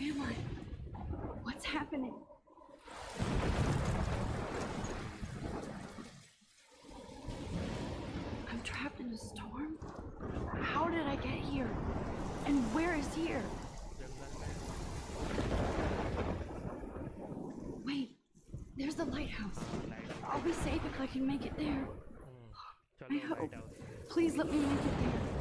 Am I? What's happening? I'm trapped in a storm? How did I get here? And where is here? Wait, there's the lighthouse. I'll be safe if I can make it there. Hmm. I hope. Please let me make it there.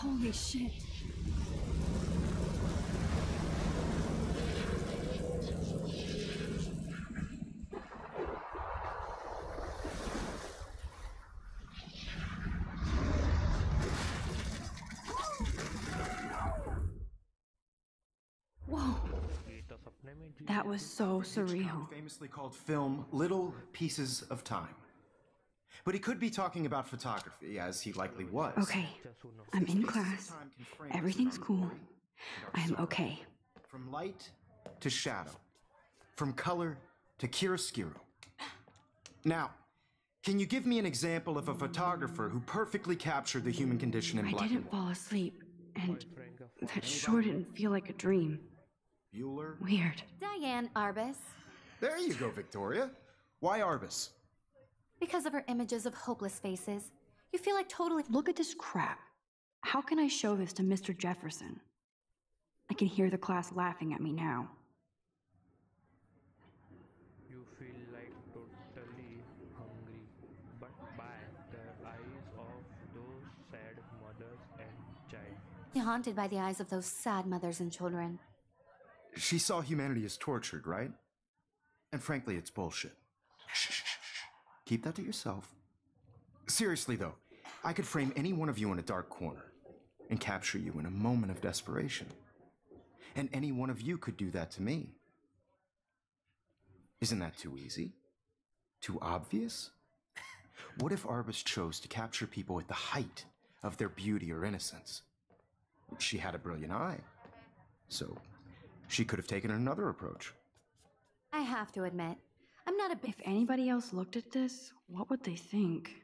Holy shit. That was so surreal. Famously called film Little Pieces of Time but he could be talking about photography, as he likely was. Okay, I'm in class. Everything's cool. I am okay. From light to shadow, from color to chiaroscuro. Now, can you give me an example of a photographer who perfectly captured the human condition in black I didn't fall asleep, and that sure didn't feel like a dream. Bueller? Weird. Diane Arbus. There you go, Victoria. Why Arbus? Because of her images of hopeless faces, you feel like totally. Look at this crap. How can I show this to Mr. Jefferson? I can hear the class laughing at me now. You feel like totally hungry, but by the eyes of those sad mothers and child. haunted by the eyes of those sad mothers and children. She saw humanity as tortured, right? And frankly, it's bullshit. Shh. Keep that to yourself. Seriously, though, I could frame any one of you in a dark corner and capture you in a moment of desperation. And any one of you could do that to me. Isn't that too easy? Too obvious? What if Arbus chose to capture people at the height of their beauty or innocence? She had a brilliant eye. So she could have taken another approach. I have to admit, I'm not a big. If anybody else looked at this, what would they think?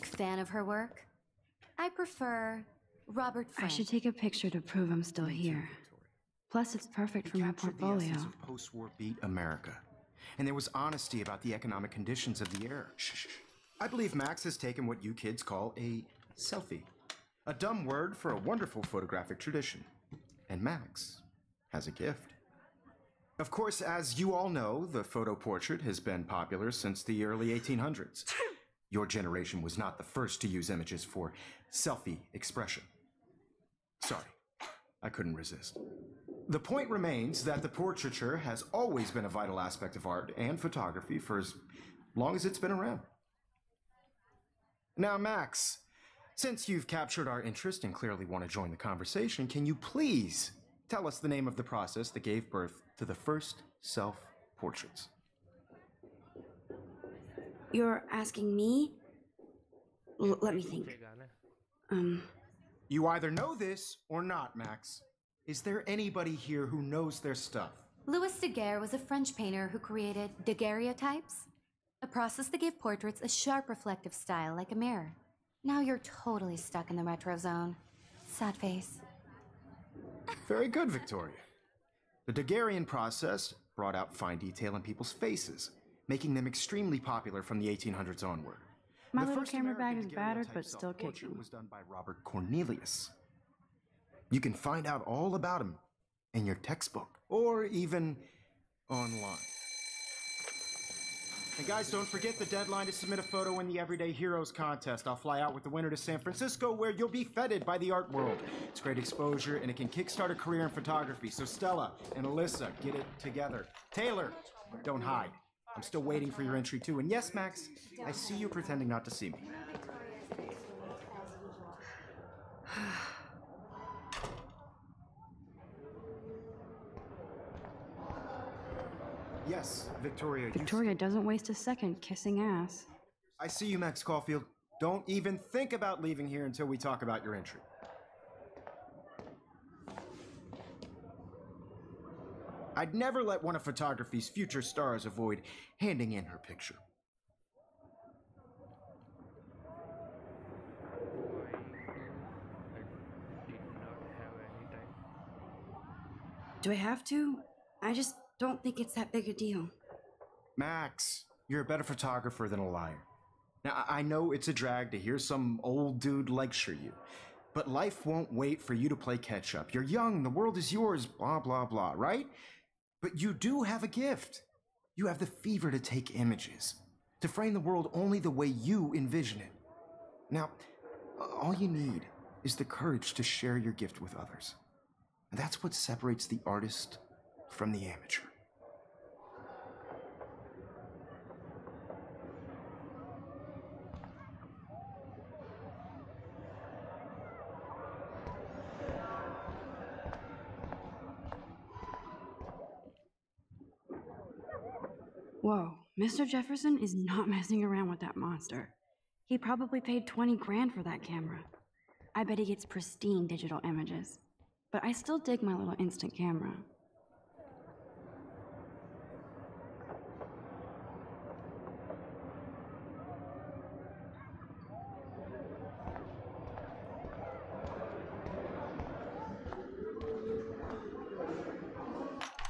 big fan of her work. I prefer Robert I should take a picture to prove I'm still here. Plus, it's perfect for my captured the portfolio. essence of post-war beat America, and there was honesty about the economic conditions of the era. Shh, shh, shh. I believe Max has taken what you kids call a selfie, a dumb word for a wonderful photographic tradition. And Max has a gift. Of course, as you all know, the photo portrait has been popular since the early 1800s. Your generation was not the first to use images for selfie expression. Sorry, I couldn't resist. The point remains that the portraiture has always been a vital aspect of art and photography for as long as it's been around. Now, Max, since you've captured our interest and clearly want to join the conversation, can you please tell us the name of the process that gave birth to the first self portraits? You're asking me? L let me think. Um. You either know this or not, Max. Is there anybody here who knows their stuff? Louis Daguerre was a French painter who created daguerreotypes, a process that gave portraits a sharp reflective style like a mirror. Now you're totally stuck in the retro zone. Sad face. Very good, Victoria. The Daguerrean process brought out fine detail in people's faces, making them extremely popular from the 1800s onward. My The little camera American bag is battered, but still kicking. was done by Robert Cornelius. You can find out all about him in your textbook or even online. And guys, don't forget the deadline to submit a photo in the Everyday Heroes contest. I'll fly out with the winner to San Francisco where you'll be feted by the art world. It's great exposure and it can kickstart a career in photography. So Stella and Alyssa, get it together. Taylor, don't hide. I'm still waiting for your entry too. And yes, Max, I see you pretending not to see me. Yes, Victoria. Victoria doesn't waste a second kissing ass. I see you, Max Caulfield. Don't even think about leaving here until we talk about your entry. I'd never let one of photography's future stars avoid handing in her picture. Why I did not have any time. Do I have to? I just don't think it's that big a deal. Max, you're a better photographer than a liar. Now, I I know it's a drag to hear some old dude lecture you, but life won't wait for you to play catch up. You're young, the world is yours, blah, blah, blah, right? But you do have a gift. You have the fever to take images, to frame the world only the way you envision it. Now, all you need is the courage to share your gift with others. And that's what separates the artist from the amateur. Whoa, Mr. Jefferson is not messing around with that monster. He probably paid 20 grand for that camera. I bet he gets pristine digital images. But I still dig my little instant camera.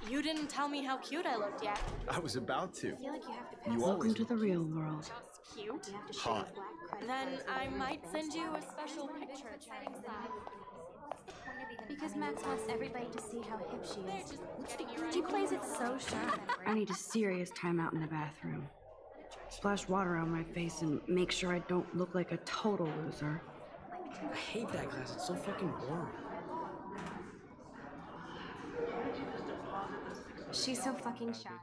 You didn't tell me how cute I looked yet. I was about to. feel like you have to You Welcome to the real world. cute. hot. Then I might send you a special picture. Because Max wants everybody to see how hip she is. just getting you She plays it so sharp. I need a serious timeout in the bathroom. Splash water on my face and make sure I don't look like a total loser. I hate that class. It's so fucking boring. She's so fucking shy.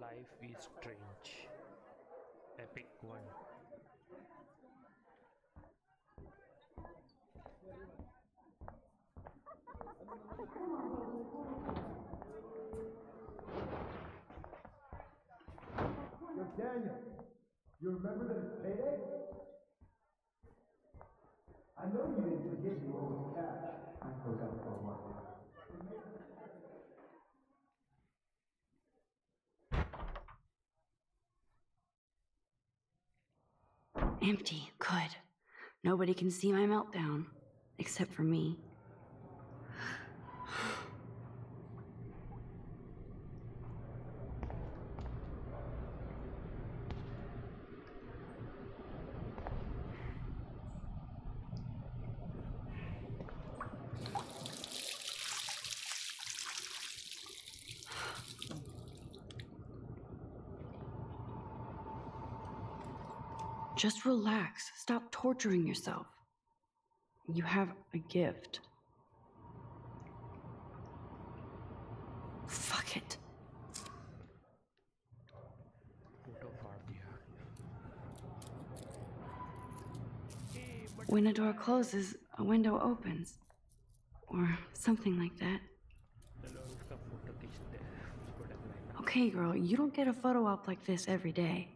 Life is strange. Epic one. You remember that it's payday? I know you didn't forget you owe us cash. I forgot for a while. Empty. Good. Nobody can see my meltdown. Except for me. Relax. Stop torturing yourself. You have a gift. Fuck it. When a door closes, a window opens. Or something like that. Okay, girl, you don't get a photo op like this every day.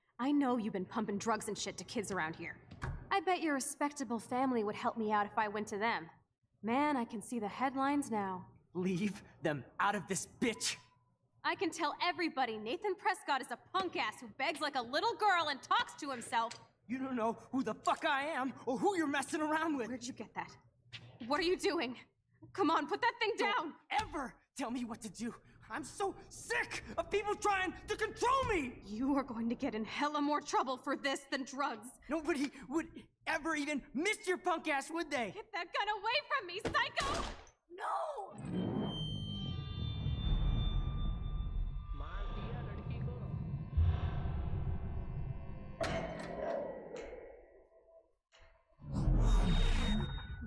I know you've been pumping drugs and shit to kids around here. I bet your respectable family would help me out if I went to them. Man, I can see the headlines now. Leave them out of this bitch. I can tell everybody Nathan Prescott is a punk ass who begs like a little girl and talks to himself. You don't know who the fuck I am or who you're messing around with. Where'd you get that? What are you doing? Come on, put that thing down! Ever tell me what to do. I'm so sick of people trying to control me! You are going to get in hella more trouble for this than drugs. Nobody would ever even miss your punk ass, would they? Get that gun away from me, psycho! No!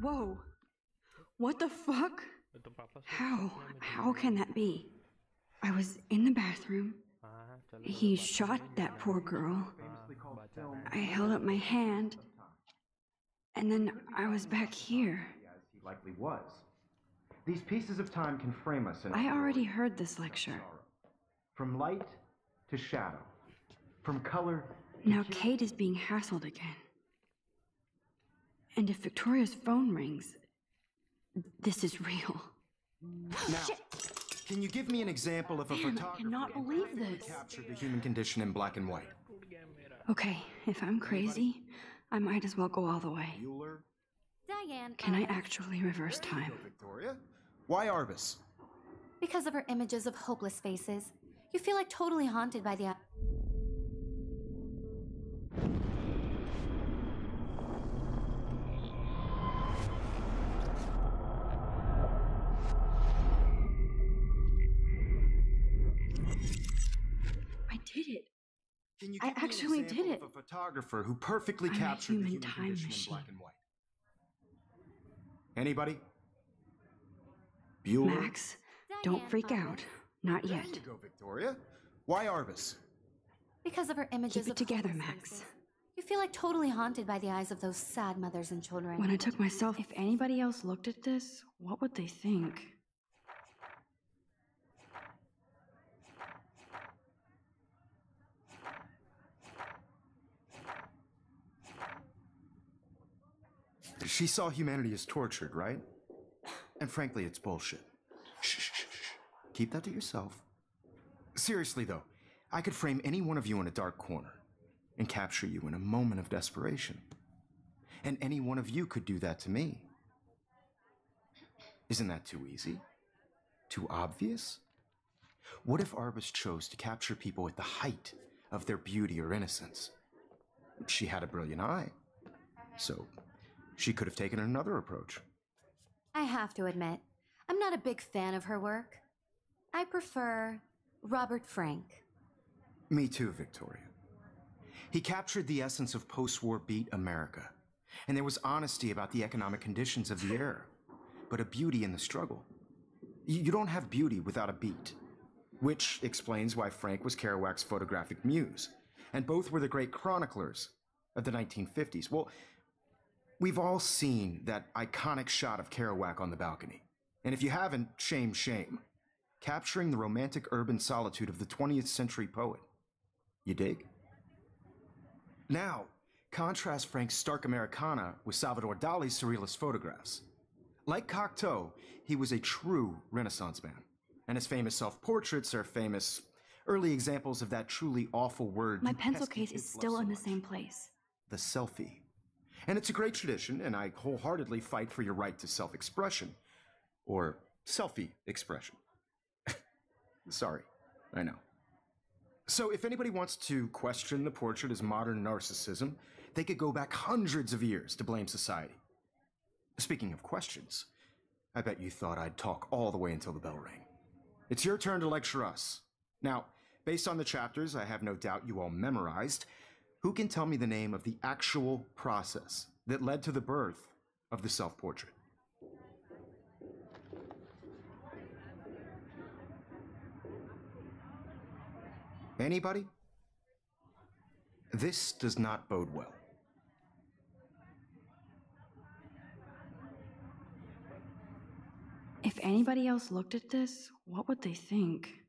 Whoa. What the fuck? How? How can that be? I was in the bathroom. He shot that poor girl. I held up my hand. And then I was back here. As he likely was. These pieces of time can frame us. I already heard this lecture. From light to shadow. From color. Now Kate is being hassled again. And if Victoria's phone rings, this is real. Now. Shit can you give me an example of a Damn, I photographer cannot who believe perfectly this. captured the human condition in black and white? Okay, if I'm crazy, I might as well go all the way. Diane. Can I um, actually reverse time? Victoria? Why Arbus? Because of her images of hopeless faces, you feel like totally haunted by the. Uh, I give me an actually did it. Of a photographer who perfectly I'm a captured the human human condition machine. in black and white. Anybody? Bueller? Max, don't freak out. Not There yet. you go, Victoria. Why Arbus? Because of her images Keep it of together, Max. You feel like totally haunted by the eyes of those sad mothers and children. When I took myself, if anybody else looked at this, what would they think? She saw humanity as tortured, right? And frankly, it's bullshit. Shh, shh, shh, shh. Keep that to yourself. Seriously, though, I could frame any one of you in a dark corner and capture you in a moment of desperation. And any one of you could do that to me. Isn't that too easy? Too obvious? What if Arbus chose to capture people at the height of their beauty or innocence? She had a brilliant eye. So she could have taken another approach. I have to admit, I'm not a big fan of her work. I prefer Robert Frank. Me too, Victoria. He captured the essence of post war beat America. And there was honesty about the economic conditions of the era, but a beauty in the struggle. You don't have beauty without a beat. Which explains why Frank was Kerouac's photographic muse. And both were the great chroniclers of the 1950s. Well, we've all seen that iconic shot of Kerouac on the balcony. And if you haven't, shame, shame. Capturing the romantic urban solitude of the 20th century poet. You dig? Now, contrast Frank's stark Americana with Salvador Dali's surrealist photographs. Like Cocteau, he was a true Renaissance man, and his famous self portraits are famous early examples of that truly awful word. My pencil case is still so in the same place. The selfie. And it's a great tradition, and I wholeheartedly fight for your right to self expression. Or selfie expression. Sorry, I know. So, if anybody wants to question the portrait as modern narcissism, they could go back hundreds of years to blame society. Speaking of questions, I bet you thought I'd talk all the way until the bell rang. It's your turn to lecture us. Now, based on the chapters I have no doubt you all memorized, Who can tell me the name of the actual process that led to the birth of the self portrait? Anybody? This does not bode well. If anybody else looked at this, what would they think?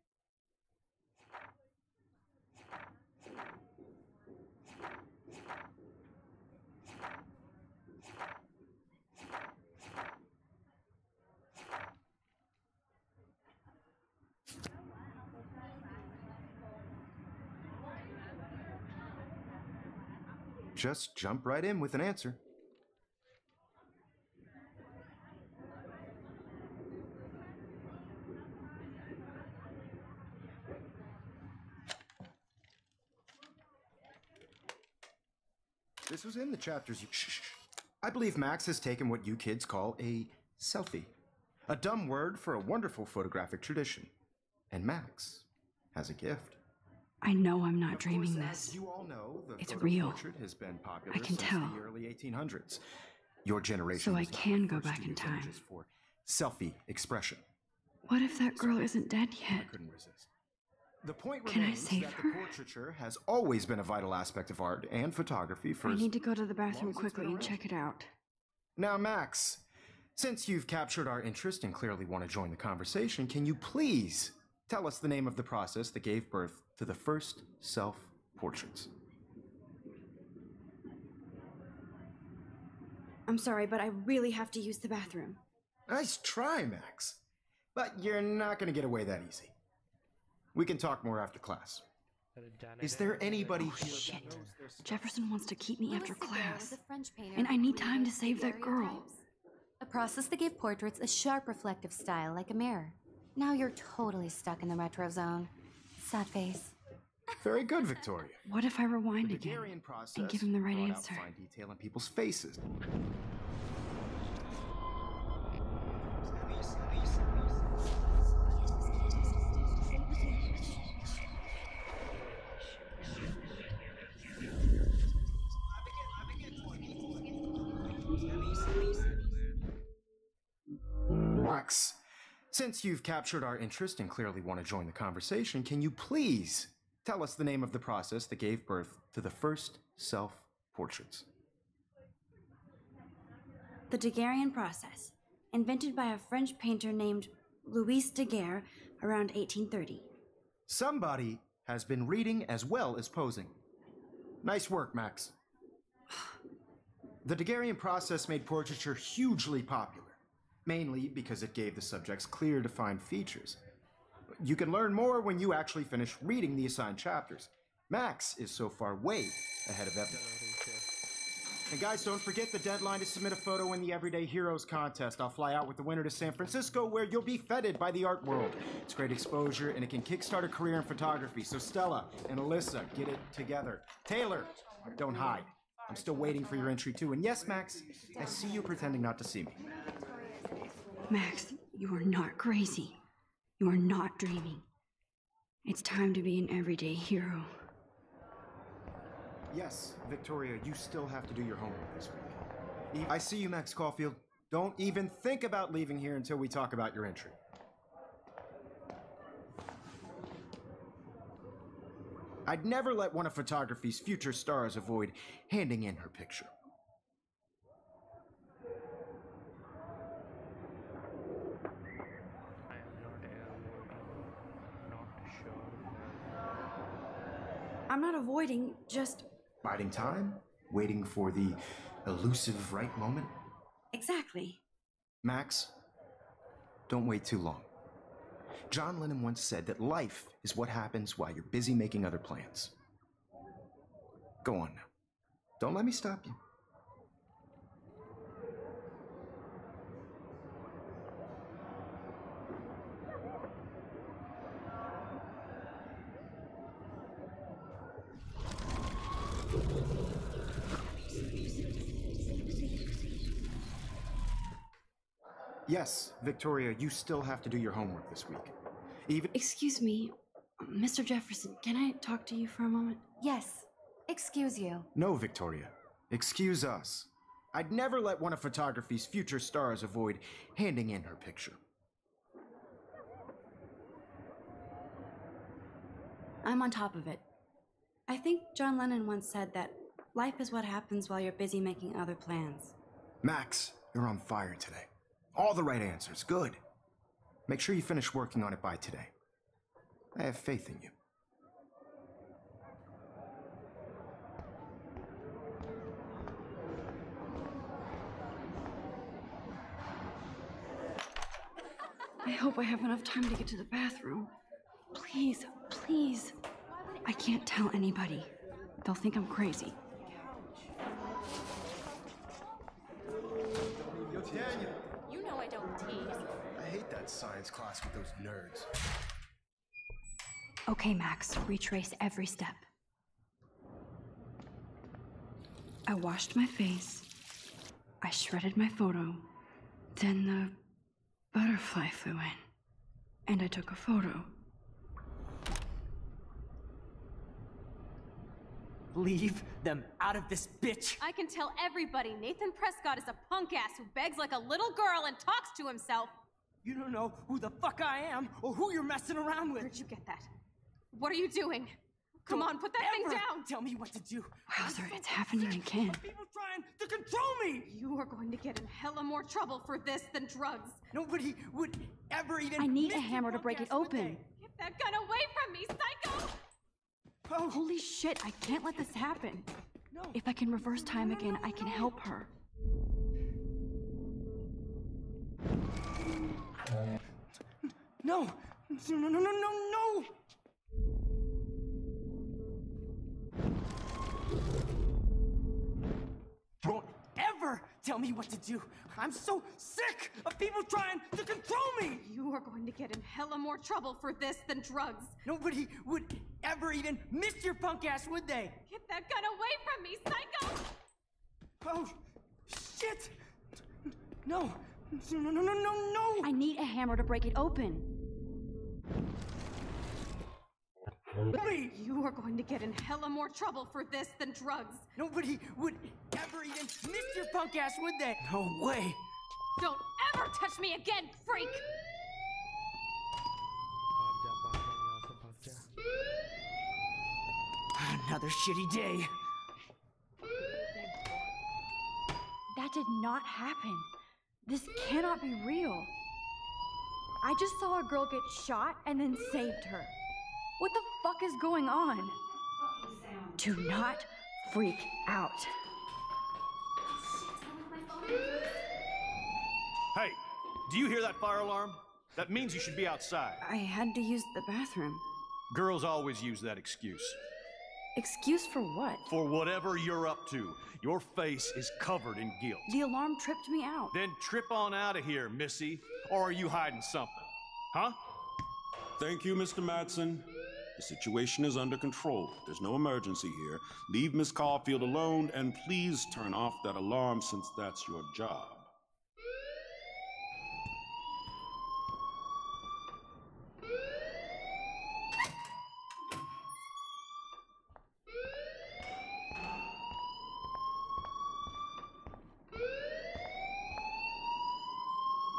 Just jump right in with an answer. This was in the chapters you. Shh, shh. I believe Max has taken what you kids call a selfie. A dumb word for a wonderful photographic tradition. And Max has a gift. I know I'm not dreaming course, this. You all know the It's real. has been I can tell. the early 1800s. Your generation. So I can go back in time. For selfie expression. What if that girl isn't dead yet? I couldn't resist. The point Can I remains save that her? the portraiture has always been a vital aspect of art and photography for. I need to go to the bathroom long as it's quickly and check it out. Now, Max, since you've captured our interest and clearly want to join the conversation, can you please tell us the name of the process that gave birth to the first self portraits? I'm sorry, but I really have to use the bathroom. Nice try, Max. But you're not going to get away that easy. We can talk more after class. Is there anybody Oh, here shit. that knows their stuff? Jefferson wants to keep me Louis after class. was a French painter And I need time to save that girl. A process that gave portraits a sharp reflective style like a mirror. Now you're totally stuck in the retro zone. Sad face. Very good, Victoria. What if I rewind The again? Daguerrean process give him the right brought out answer. fine detail in people's faces. You've captured our interest and clearly want to join the conversation, can you please tell us the name of the process that gave birth to the first self portraits? The Daguerrean process, invented by a French painter named Louis Daguerre around 1830. Somebody has been reading as well as posing. Nice work, Max. The Daguerrean process made portraiture hugely popular, mainly because it gave the subjects clear, defined features. You can learn more when you actually finish reading the assigned chapters. Max is so far way ahead of everyone. And guys, don't forget the deadline to submit a photo in the Everyday Heroes contest. I'll fly out with the winner to San Francisco where you'll be feted by the art world. It's great exposure and it can kickstart a career in photography. So Stella and Alyssa, get it together. Taylor, don't hide. I'm still waiting for your entry too. And yes, Max, I see you pretending not to see me. Max, you are not crazy. You are not dreaming. It's time to be an everyday hero. Yes, Victoria, you still have to do your homework this week. I see you, Max Caulfield. Don't even think about leaving here until we talk about your entry. I'd never let one of photography's future stars avoid handing in her picture. I am not avoiding, not sure that I'm not avoiding, just. Biding time, waiting for the elusive right moment. Exactly. Max, don't wait too long. John Lennon once said that life is what happens while you're busy making other plans. Go on now. Don't let me stop you. Yes, Victoria, you still have to do your homework this week. Even Excuse me, Mr. Jefferson, can I talk to you for a moment? Yes. Excuse you. No, Victoria. Excuse us. I'd never let one of photography's future stars avoid handing in her picture. I'm on top of it. I think John Lennon once said that life is what happens while you're busy making other plans. Max, you're on fire today. All the right answers. Good. Make sure you finish working on it by today. I have faith in you. I hope I have enough time to get to the bathroom. Please, please. I can't tell anybody. They'll think I'm crazy. That science class with those nerds. Okay, Max, retrace every step. I washed my face. I shredded my photo. Then the butterfly flew in. And I took a photo. Leave them out of this bitch. I can tell everybody Nathan Prescott is a punk ass who begs like a little girl and talks to himself. You don't know who the fuck I am or who you're messing around with. Where'd you get that? What are you doing? Come Don't on, put that thing down! Tell me what to do. Wowzer, it's happening again. People trying to control me. You are going to get in hella more trouble for this than drugs. Nobody would ever even. I need a miss your hammer to break it podcast, would open. they? Get that gun away from me, psycho! Oh, Holy shit, I can't let this happen. no. If I can reverse time again, I can help her. No. No, no, no, no, no, no. Don't ever tell me what to do. I'm so sick of people trying to control me. You are going to get in hella more trouble for this than drugs. Nobody would ever even miss your punk ass, would they? Get that gun away from me, psycho! Oh, shit. No. No, no, no, no, no! I need a hammer to break it open. Nobody. You are going to get in hella more trouble for this than drugs. Nobody would ever even sniff your punk ass, would they? No way. Don't ever touch me again, freak! Another shitty day. That did not happen. This cannot be real. I just saw a girl get shot and then saved her. What the fuck is going on? Do not freak out. Hey, do you hear that fire alarm? That means you should be outside. I had to use the bathroom. Girls always use that excuse. Excuse for what? For whatever you're up to, your face is covered in guilt. The alarm tripped me out. Then trip on out of here, Missy. Or are you hiding something? Huh? Thank you, Mr. Madsen. The situation is under control. There's no emergency here. Leave Miss Caulfield alone and please turn off that alarm since that's your job.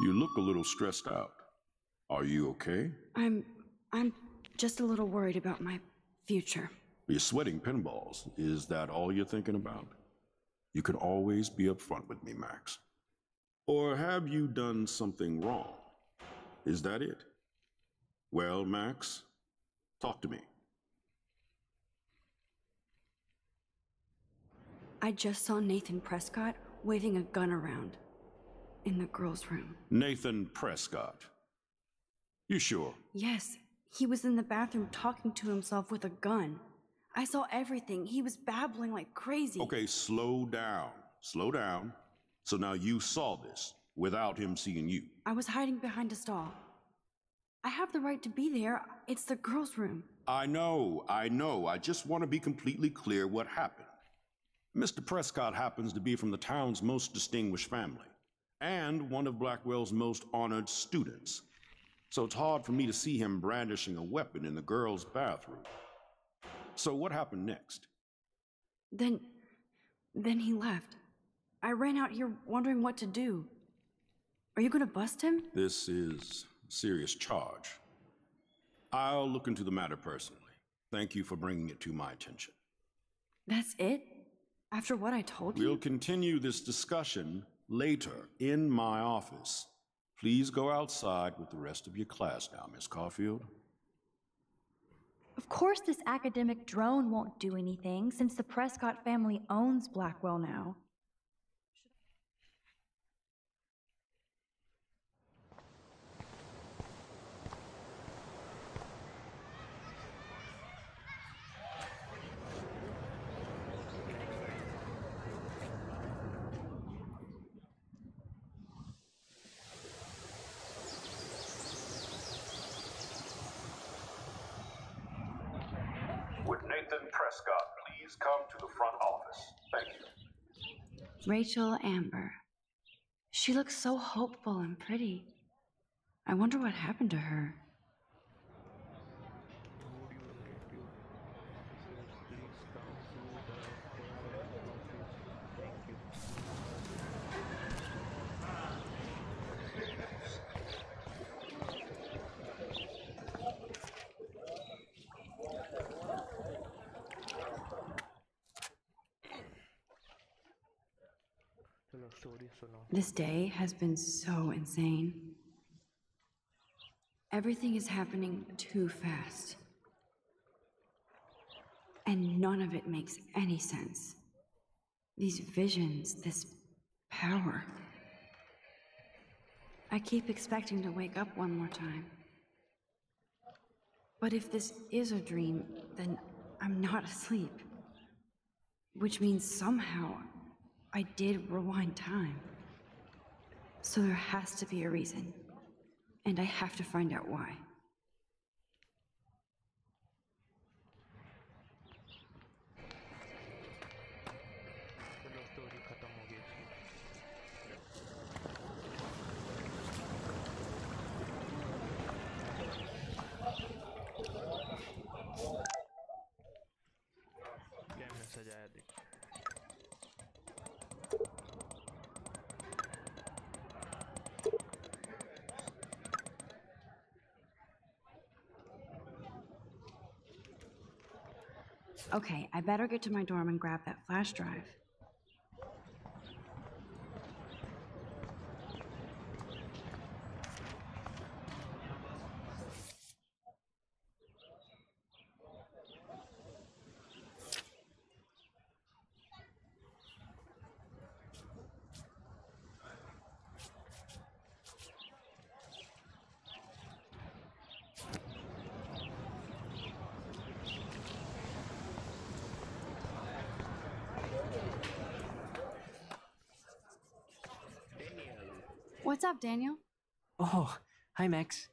You look a little stressed out. Are you okay? I'm I'm just a little worried about my future. You're sweating pinballs. Is that all you're thinking about? You can always be upfront with me, Max. Or have you done something wrong? Is that it? Well, Max, talk to me. I just saw Nathan Prescott waving a gun around in the girls' room. Nathan Prescott. You sure? Yes, he was in the bathroom talking to himself with a gun. I saw everything. He was babbling like crazy. Okay, slow down. Slow down. So now you saw this without him seeing you. I was hiding behind a stall. I have the right to be there. It's the girls' room. I know, I know. I just want to be completely clear what happened. Mr. Prescott happens to be from the town's most distinguished family and one of Blackwell's most honored students. So it's hard for me to see him brandishing a weapon in the girls' bathroom. So what happened next? Then. then he left. I ran out here wondering what to do. Are you gonna bust him? This is a serious charge. I'll look into the matter personally. Thank you for bringing it to my attention. That's it? After what I told you? We'll continue this discussion later in my office. Please go outside with the rest of your class now, Miss Caulfield. Of course, this academic drone won't do anything since the Prescott family owns Blackwell now. Would Nathan Prescott please come to the front office? Thank you. Rachel Amber. She looks so hopeful and pretty. I wonder what happened to her. This day has been so insane. Everything is happening too fast. And none of it makes any sense. These visions, this power. I keep expecting to wake up one more time. But if this is a dream, then I'm not asleep. Which means somehow I did rewind time. So there has to be a reason. And I have to find out why. Okay, I better get to my dorm and grab that flash drive. What's up, Daniel? Oh, hi, Max.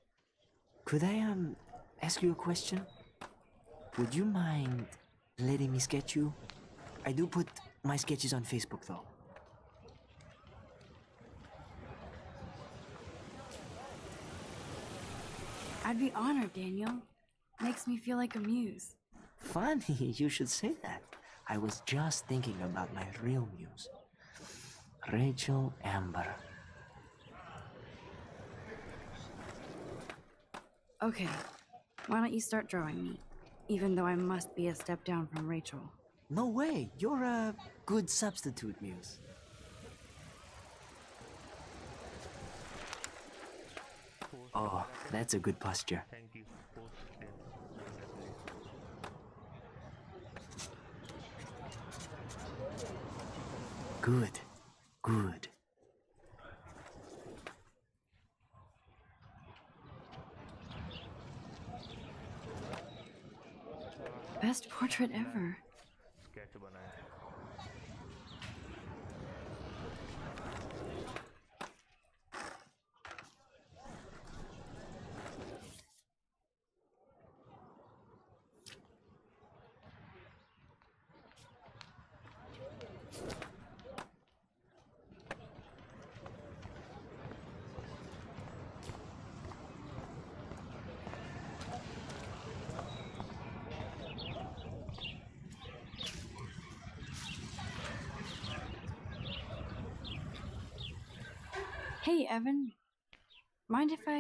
Could I, um, ask you a question? Would you mind letting me sketch you? I do put my sketches on Facebook, though. I'd be honored, Daniel. Makes me feel like a muse. Funny, you should say that. I was just thinking about my real muse. Rachel Amber. Okay, why don't you start drawing me? Even though I must be a step down from Rachel. No way! You're a good substitute, Muse. Oh, that's a good posture. Good. Good. Best portrait ever.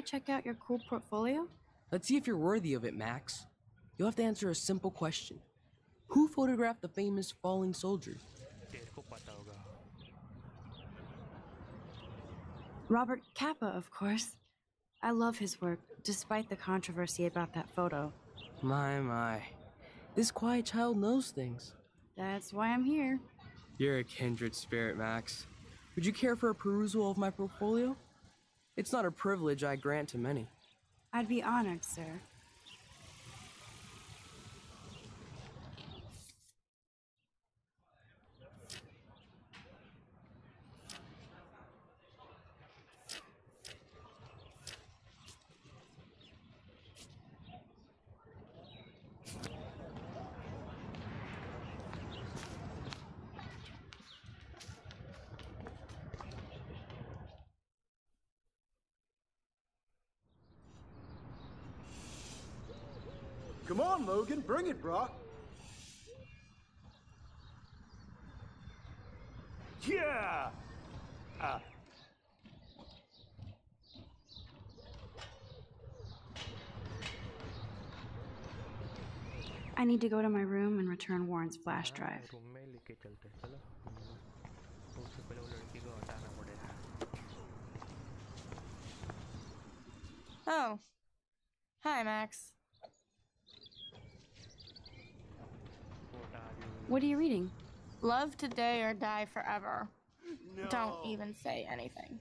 check out your cool portfolio? Let's see if you're worthy of it, Max. You'll have to answer a simple question. Who photographed the famous falling soldier? Robert Capa, of course. I love his work, despite the controversy about that photo. My, my. This quiet child knows things. That's why I'm here. You're a kindred spirit, Max. Would you care for a perusal of my portfolio? It's not a privilege I grant to many. I'd be honored, sir. Come on, Logan, bring it, Brock. Yeah! Uh. I need to go to my room and return Warren's flash drive. Oh. Hi, Max. What are you reading? Love Today or Die Forever. No. Don't even say anything.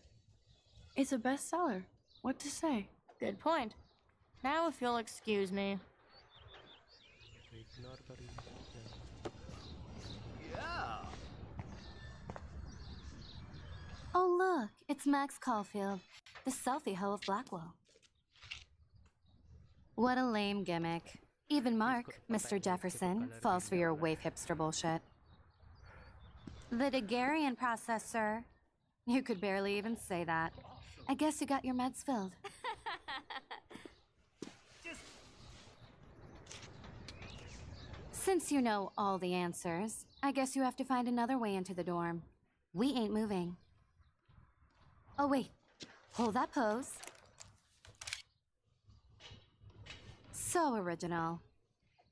It's a bestseller. What to say? Good point. Now, if you'll excuse me. Yeah. Oh, look, it's Max Caulfield, the selfie hoe of Blackwell. What a lame gimmick. Even Mark, Mr. Jefferson, falls for your wave hipster bullshit. The Daguerrean process, sir. You could barely even say that. I guess you got your meds filled. Since you know all the answers, I guess you have to find another way into the dorm. We ain't moving. Oh, wait. Hold that pose. So original.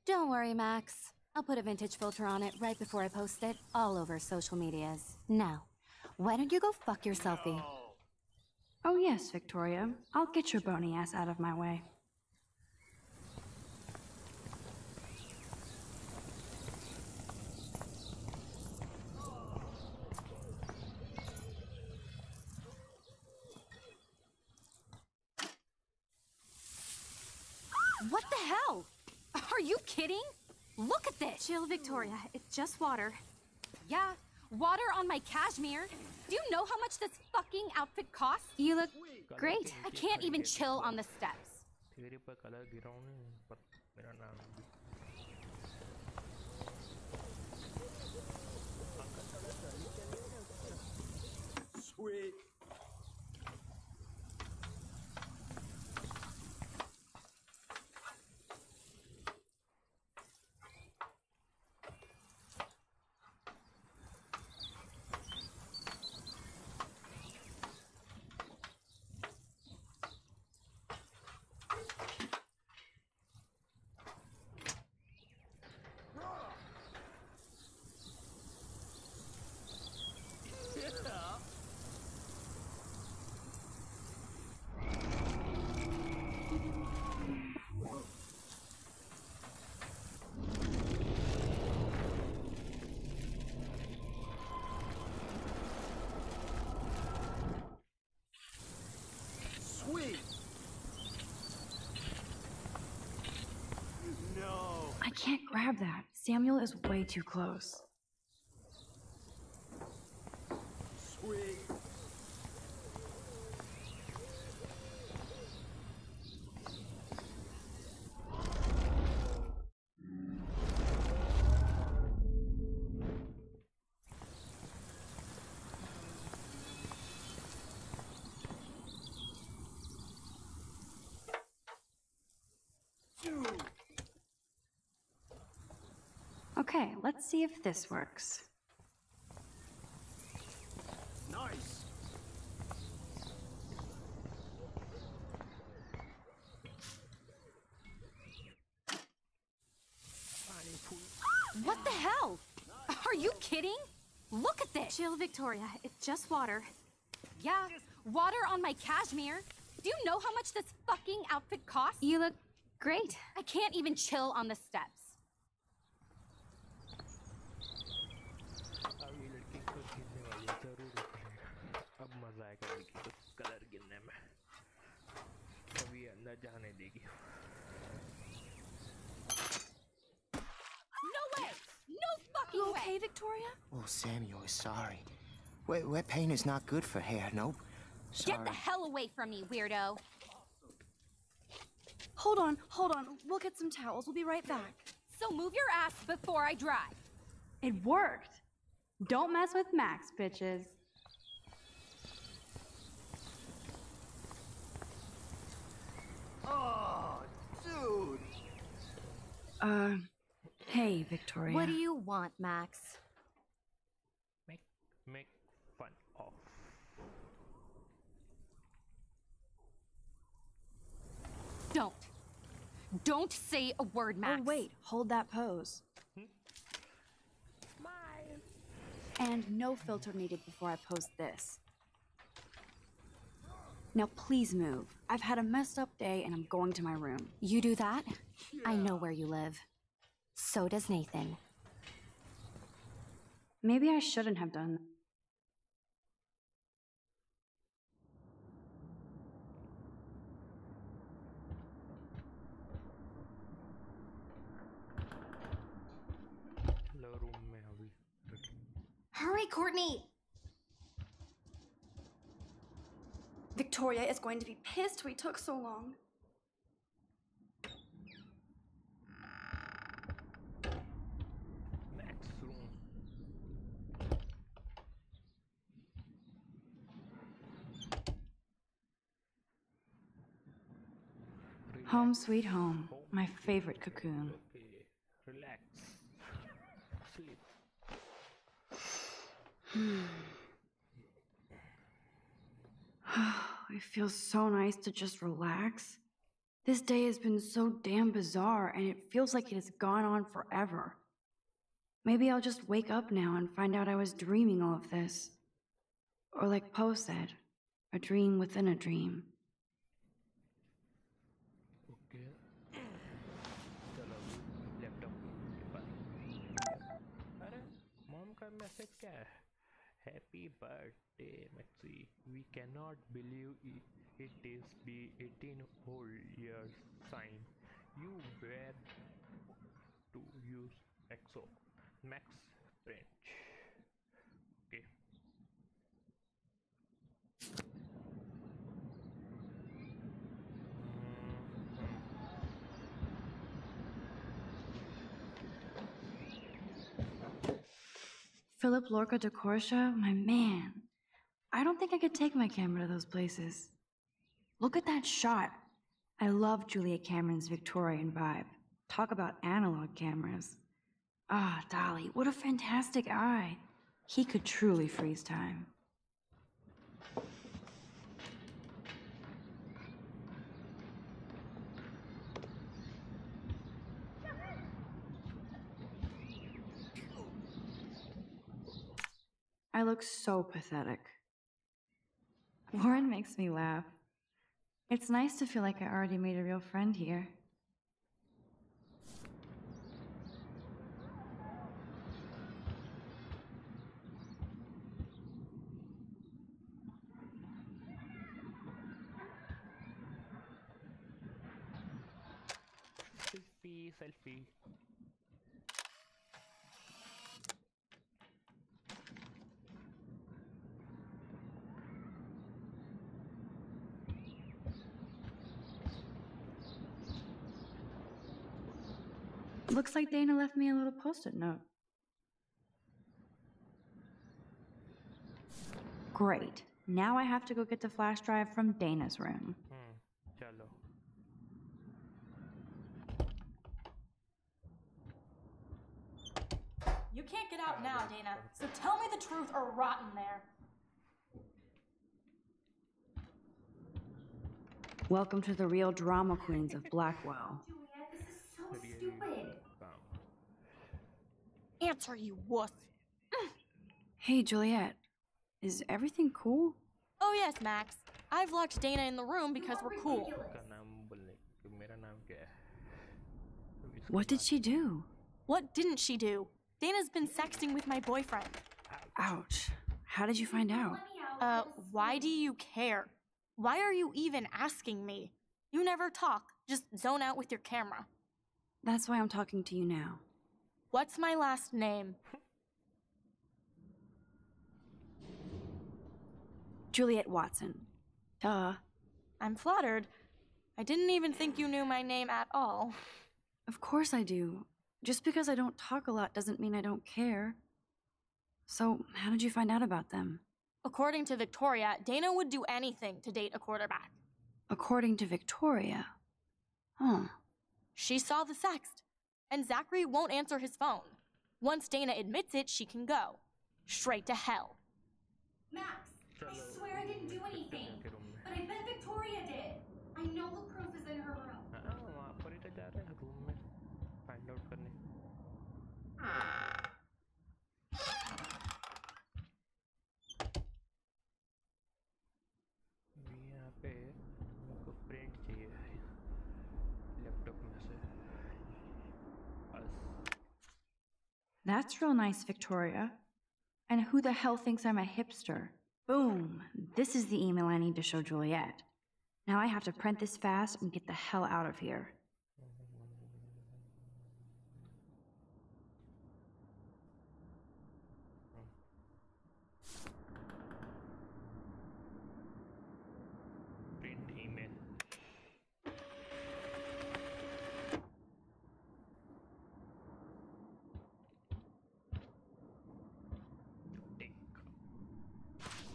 Don't worry, Max. I'll put a vintage filter on it right before I post it all over social medias. Now, why don't you go fuck your selfie? Oh, yes, Victoria. I'll get your bony ass out of my way. What the hell? Are you kidding? Look at this. Chill, Victoria. It's just water. Yeah, water on my cashmere. Do you know how much this fucking outfit costs? You look great. I can't even chill on the steps. तेरे I can't grab that. Samuel is way too close. see if this works. Nice. What the hell? Are you kidding? Look at this! Chill, Victoria. It's just water. Yeah, water on my cashmere. Do you know how much this fucking outfit costs? You look great. I can't even chill on this Wet, wet paint is not good for hair, nope. Sorry. Get the hell away from me, weirdo! Hold on, hold on. We'll get some towels. We'll be right back. So move your ass before I dry. It worked. Don't mess with Max, bitches. Oh, dude. Uh, hey, Victoria. What do you want, Max? make make fun of Don't. Don't say a word, Max. Oh, wait. Hold that pose. And no filter needed before I post this. Now, please move. I've had a messed up day and I'm going to my room. You do that? I know where you live. So does Nathan. Maybe I shouldn't have done that. Hurry, Courtney! Victoria is going to be pissed we took so long. Home sweet home. My favorite cocoon. okay relax sleep it feels so nice to just relax. This day has been so damn bizarre, and it feels like it has gone on forever. Maybe I'll just wake up now and find out I was dreaming all of this. Or, like Poe said, a dream within a dream. Okay चलो laptop के पास अरे mom का message क्या है Happy birthday, Maxi. We cannot believe it is the 18 whole year's sign. You were to use EXO. Max print. Philip Lorca diCorcia, my man. I don't think I could take my camera to those places. Look at that shot. I love Julia Cameron's Victorian vibe. Talk about analog cameras. Ah, Dolly, what a fantastic eye. He could truly freeze time. I look so pathetic. Warren makes me laugh. It's nice to feel like I already made a real friend here. selfie selfie Looks like Dana left me a little post it note. Great. Now I have to go get the flash drive from Dana's room. hmm You can't get out now, Dana. So tell me the truth or rot in there. Welcome to the real drama queens of Blackwell. Juliet, this is so stupid answer, you wuss. hey, Juliet. Is everything cool? Oh yes, Max. I've locked Dana in the room because we're cool. What did she do? What didn't she do? Dana's been sexting with my boyfriend. Ouch. How did you find out? Uh, why do you care? Why are you even asking me? You never talk, just zone out with your camera. That's why I'm talking to you now. What's my last name? Juliet Watson. Duh. I'm flattered. I didn't even think you knew my name at all. Of course I do. Just because I don't talk a lot doesn't mean I don't care. So, how did you find out about them? According to Victoria, Dana would do anything to date a quarterback. According to Victoria. Huh. She saw the sext, and Zachary won't answer his phone. Once Dana admits it, she can go. Straight to hell. Max, I swear I didn't do anything. But I bet Victoria did. I know the proof is in her room. That's real nice, Victoria. And who the hell thinks I'm a hipster? Boom. This is the email I need to show Juliet. Now I have to print this fast and get the hell out of here.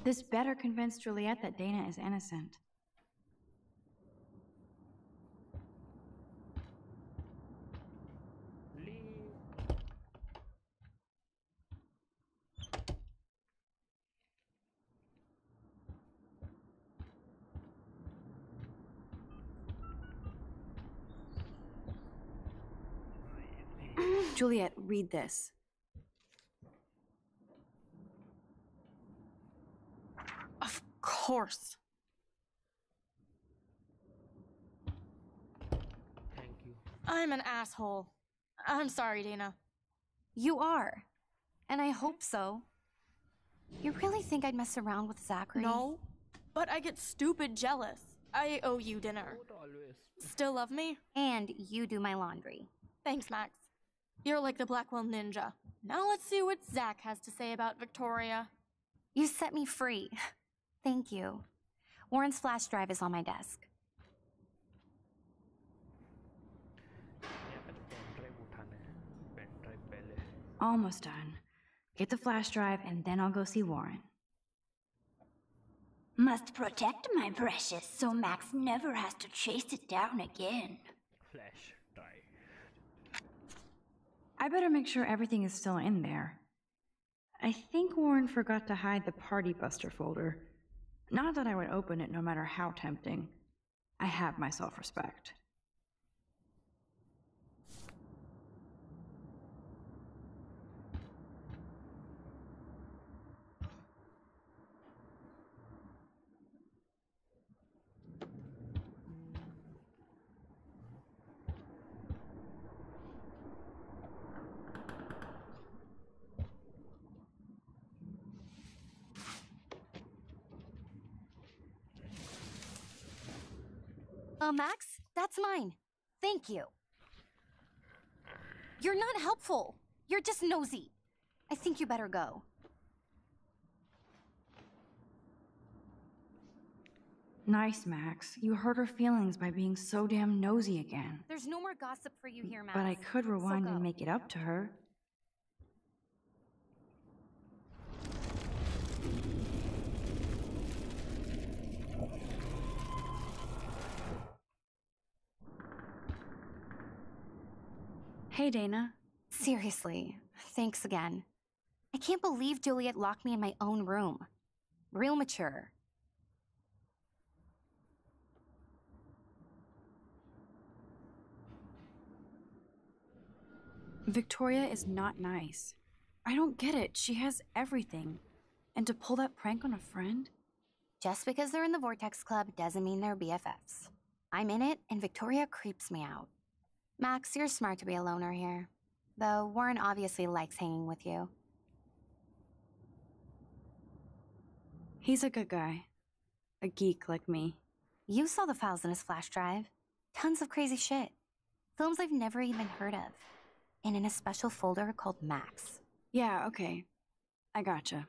This better convince Juliet that Dana is innocent. Juliet, read this. horse. Thank you. I'm an asshole. I'm sorry, Dana. You are. And I hope so. You really think I'd mess around with Zachary? No, but I get stupid jealous. I owe you dinner. Still love me? And you do my laundry. Thanks, Max. You're like the Blackwell Ninja. Now let's see what Zach has to say about Victoria. You set me free. Thank you. Warren's flash drive is on my desk. Almost done. Get the flash drive and then I'll go see Warren. Must protect my precious so Max never has to chase it down again. Flash drive. I better make sure everything is still in there. I think Warren forgot to hide the Party Buster folder. Not that I would open it no matter how tempting. I have my self respect. Uh, Max, that's mine. Thank you. You're not helpful. You're just nosy. I think you better go. Nice, Max. You hurt her feelings by being so damn nosy again. There's no more gossip for you here, Max. But I could rewind go. and make it up to her. Hey, Dana. Seriously, thanks again. I can't believe Juliet locked me in my own room. Real mature. Victoria is not nice. I don't get it. She has everything. And to pull that prank on a friend? Just because they're in the Vortex Club doesn't mean they're BFFs. I'm in it, and Victoria creeps me out. Max, you're smart to be a loner here. Though Warren obviously likes hanging with you. He's a good guy. A geek like me. You saw the files in his flash drive. Tons of crazy shit. Films I've never even heard of. And in a special folder called Max. Yeah, okay. I gotcha.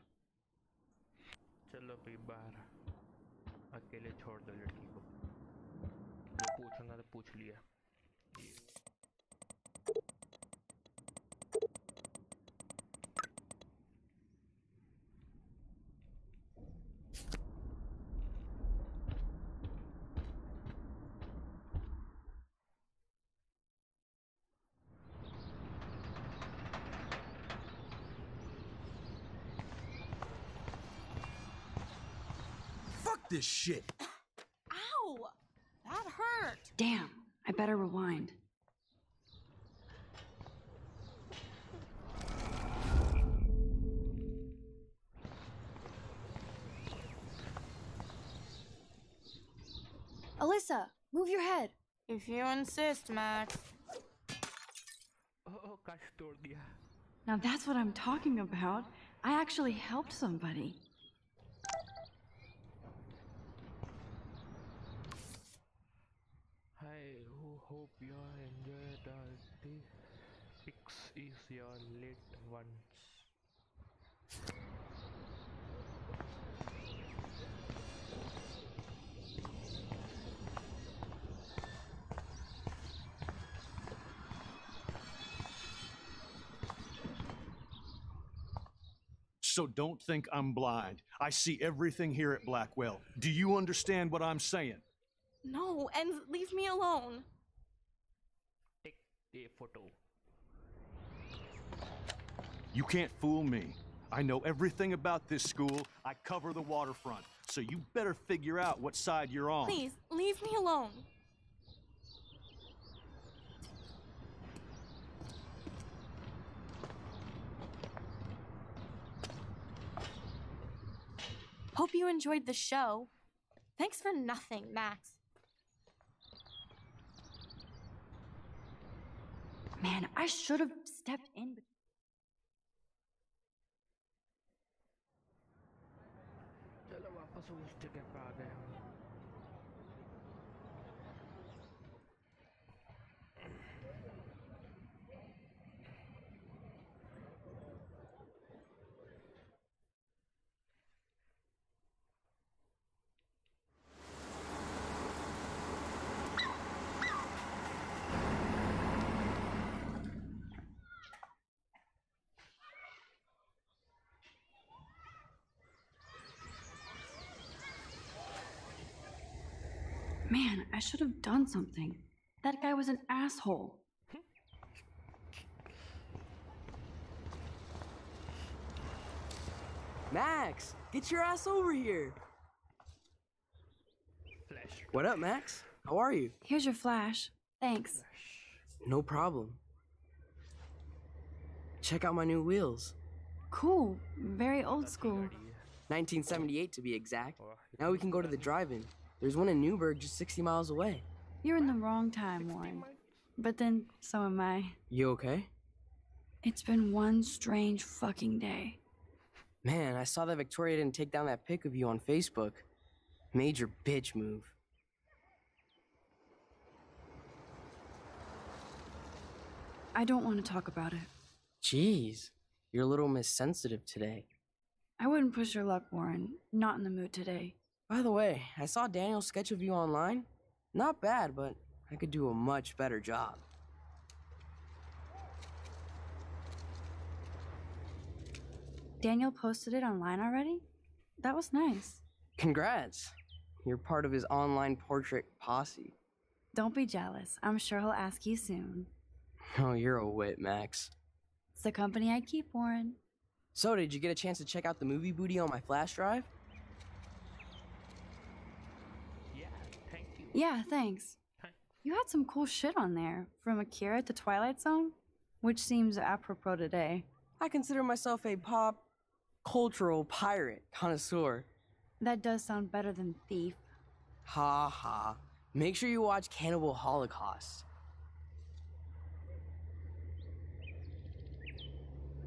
this shit. Ow! That hurt. Damn, I better rewind. Alyssa, move your head. If you insist, Max. Now that's what I'm talking about. I actually helped somebody. Your late ones. So don't think I'm blind. I see everything here at Blackwell. Do you understand what I'm saying? No, and leave me alone. Take a photo. You can't fool me. I know everything about this school. I cover the waterfront. So you better figure out what side you're on. Please, leave me alone. Hope you enjoyed the show. Thanks for nothing, Max. Man, I should have stepped in. Man, I should have done something. That guy was an asshole. Max, get your ass over here. Flash. What up, Max? How are you? Here's your flash. Thanks. No problem. Check out my new wheels. Cool. Very old school. 1978 to be exact. Now we can go to the drive-in. There's one in Newberg just 60 miles away. You're in the wrong time, Warren. But then, so am I. You okay? It's been one strange fucking day. Man, I saw that Victoria didn't take down that pic of you on Facebook. Major bitch move. I don't want to talk about it. Jeez, you're a little Miss Sensitive today. I wouldn't push your luck, Warren. Not in the mood today. By the way, I saw Daniel's sketch of you online. Not bad, but I could do a much better job. Daniel posted it online already? That was nice. Congrats. You're part of his online portrait posse. Don't be jealous. I'm sure he'll ask you soon. Oh, you're a wit, Max. It's the company I keep, Warren. So, did you get a chance to check out the movie booty on my flash drive? Yeah, thank you. Yeah, thanks. You had some cool shit on there, from Akira to Twilight Zone. which seems apropos today. I consider myself a pop cultural pirate connoisseur. That does sound better than thief. Ha ha. Make sure you watch Cannibal Holocaust.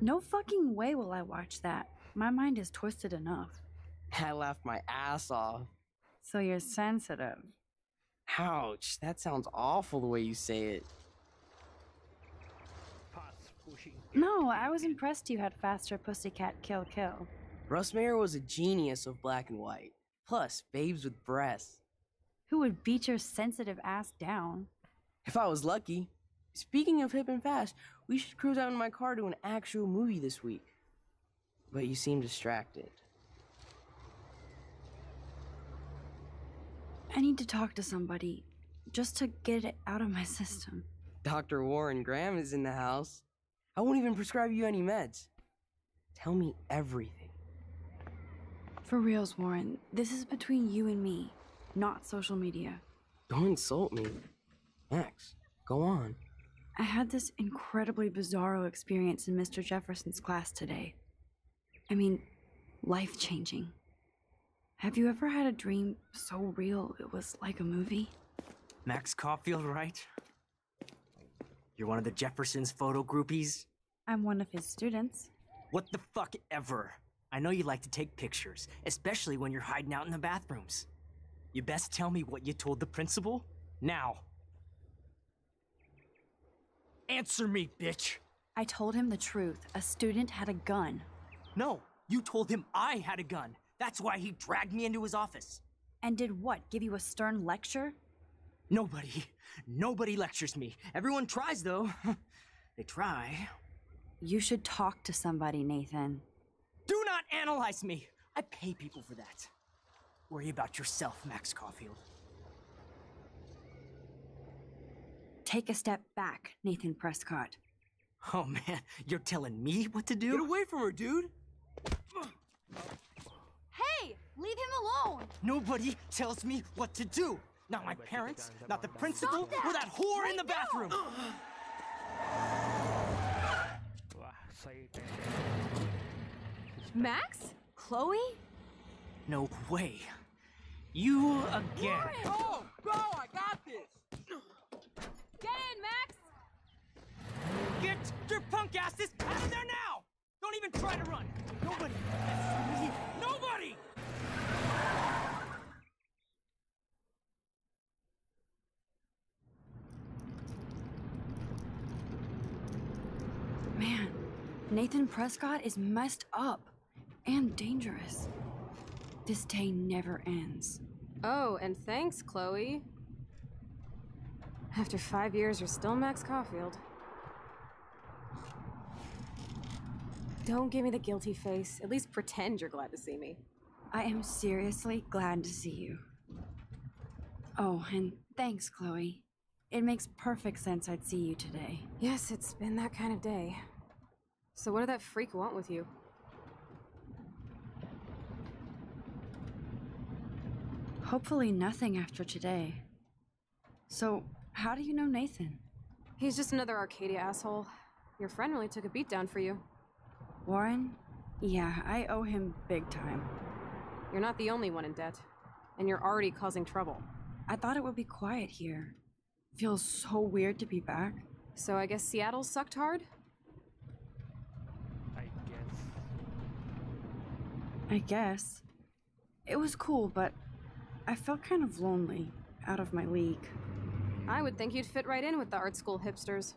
No fucking way will I watch that. My mind is twisted enough. I laughed my ass off. So you're sensitive. Ouch, that sounds awful the way you say it. No, I was impressed you had faster pussycat kill kill. Russ Meyer was a genius of black and white. Plus, babes with breasts. Who would beat your sensitive ass down? If I was lucky. Speaking of hip and fast, we should cruise out in my car to an actual movie this week. But you seem distracted. I need to talk to somebody just to get it out of my system. Dr. Warren Graham is in the house. I won't even prescribe you any meds. Tell me everything. For reals, Warren, this is between you and me, not social media. Don't insult me. Max, go on. I had this incredibly bizarro experience in Mr. Jefferson's class today. I mean, life changing. Have you ever had a dream so real it was like a movie? Max Caulfield, right? You're one of the Jefferson's photo groupies? I'm one of his students. What the fuck ever? I know you like to take pictures, especially when you're hiding out in the bathrooms. You best tell me what you told the principal now. Answer me, bitch! I told him the truth. A student had a gun. No, you told him I had a gun. That's why he dragged me into his office. And did what? Give you a stern lecture? Nobody, nobody lectures me. Everyone tries, though. they try. You should talk to somebody, Nathan. Do not analyze me! I pay people for that. Worry about yourself, Max Caulfield. Take a step back, Nathan Prescott. Oh man, you're telling me what to do? Get away from her, dude! Leave him alone! Nobody tells me what to do! Not my parents, not the principal, that. or that whore right in the bathroom! Max? Chloe? No way. You again. Go! Go! I got this! Get in, Max! Get your punk asses out of there now! Don't even try to run! Nobody has me Nathan Prescott is messed up and dangerous. This day never ends. Oh, and thanks, Chloe. After five years, you're still Max Caulfield. Don't give me the guilty face. At least pretend you're glad to see me. I am seriously glad to see you. Oh, and thanks, Chloe. It makes perfect sense I'd see you today. Yes, it's been that kind of day. So what did that freak want with you? Hopefully, nothing after today. So, how do you know Nathan? He's just another Arcadia asshole. Your friend really took a beat down for you. Warren? Yeah, I owe him big time. You're not the only one in debt. And you're already causing trouble. I thought it would be quiet here. Feels so weird to be back. So I guess Seattle sucked hard? I guess I guess. It was cool, but I felt kind of lonely, out of my league. I would think you'd fit right in with the art school hipsters.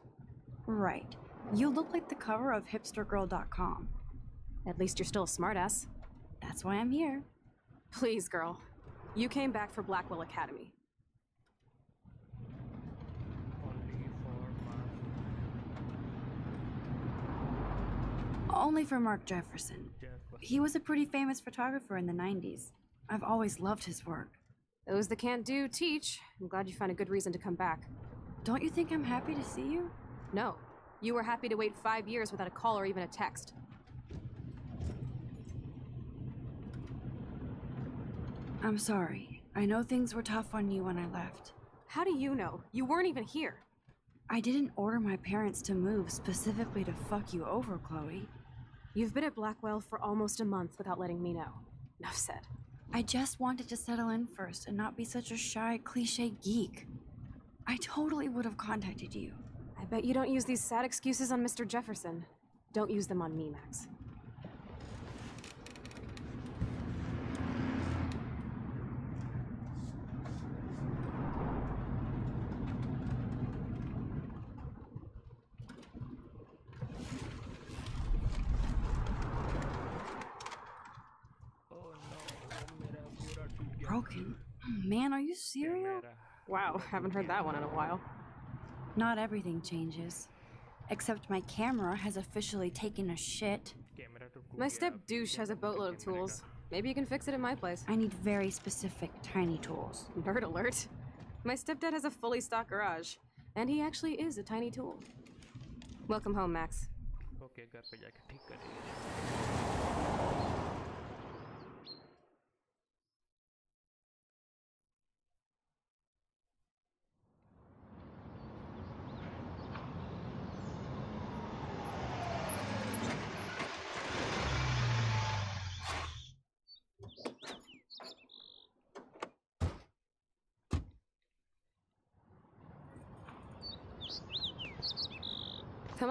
Right. You look like the cover of hipstergirl.com. At least you're still a smartass. That's why I'm here. Please, girl. You came back for Blackwell Academy. only for Only for Mark Jefferson. He was a pretty famous photographer in the 90s. I've always loved his work. Those that can't do, teach. I'm glad you found a good reason to come back. Don't you think I'm happy to see you? No. You were happy to wait five years without a call or even a text. I'm sorry. I know things were tough on you when I left. How do you know? You weren't even here. I didn't order my parents to move specifically to fuck you over, Chloe. You've been at Blackwell for almost a month without letting me know. Enough said. I just wanted to settle in first and not be such a shy, cliche geek. I totally would have contacted you. I bet you don't use these sad excuses on Mr. Jefferson. Don't use them on me, Max. Broken? Oh, man, are you serial? Wow, haven't heard that one in a while. Not everything changes. Except my camera has officially taken a shit. My step douche has a boatload of tools. Maybe you can fix it at my place. I need very specific tiny tools. Nerd alert. My stepdad has a fully stocked garage, and he actually is a tiny tool. Welcome home, Max. Okay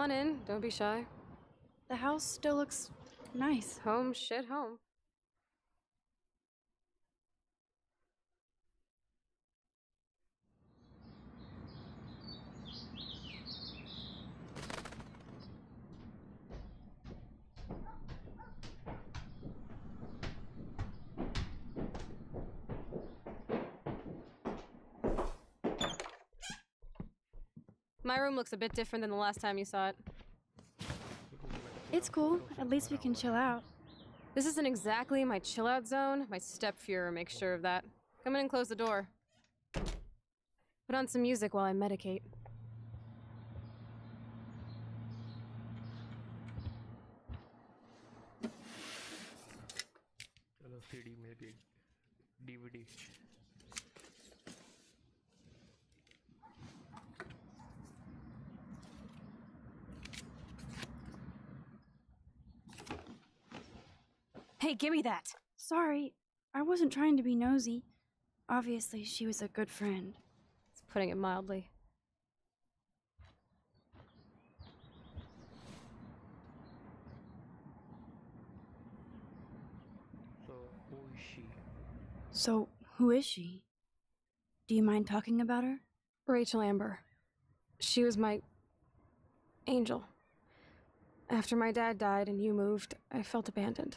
on in, don't be shy. The house still looks nice. Home, shit, home. room looks a bit different than the last time you saw it. It's cool. At least we can chill out. This isn't exactly my chill out zone. My stepfuerer makes sure of that. Come in and close the door. Put on some music while I medicate. Maybe DVD. Hey, give me that. Sorry, I wasn't trying to be nosy. Obviously, she was a good friend. It's putting it mildly. so who is she So, who is she? Do you mind talking about her? Rachel Amber. She was my angel. After my dad died and you moved, I felt abandoned.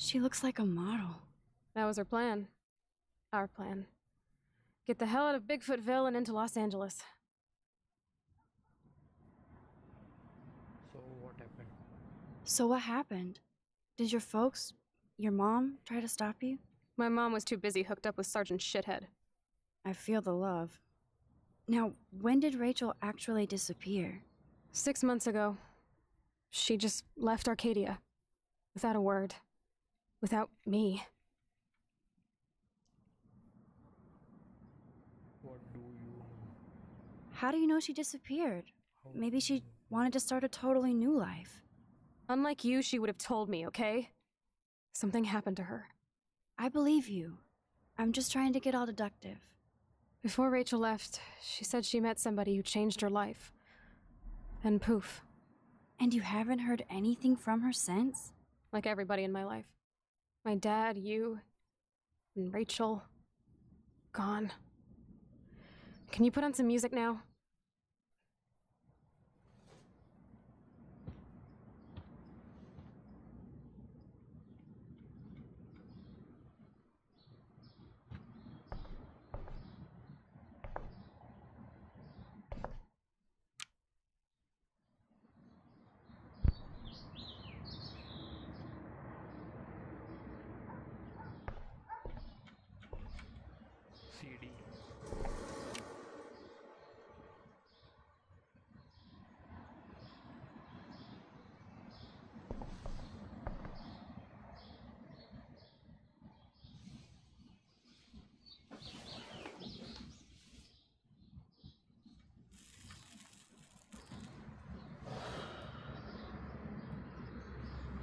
She looks like a model. That was her plan. Our plan. Get the hell out of Bigfootville and into Los Angeles. so what happened So, what happened? Did your folks, your mom, try to stop you? My mom was too busy hooked up with Sergeant Shithead. I feel the love. Now, when did Rachel actually disappear? Six months ago. She just left Arcadia. Without a word. Without me. what do you know How do you know she disappeared? Maybe she wanted to start a totally new life. Unlike you, she would have told me, okay? Something happened to her. I believe you. I'm just trying to get all deductive. Before Rachel left, she said she met somebody who changed her life. And poof. And you haven't heard anything from her since? Like everybody in my life. My dad, you, and Rachel. Gone. Can you put on some music now?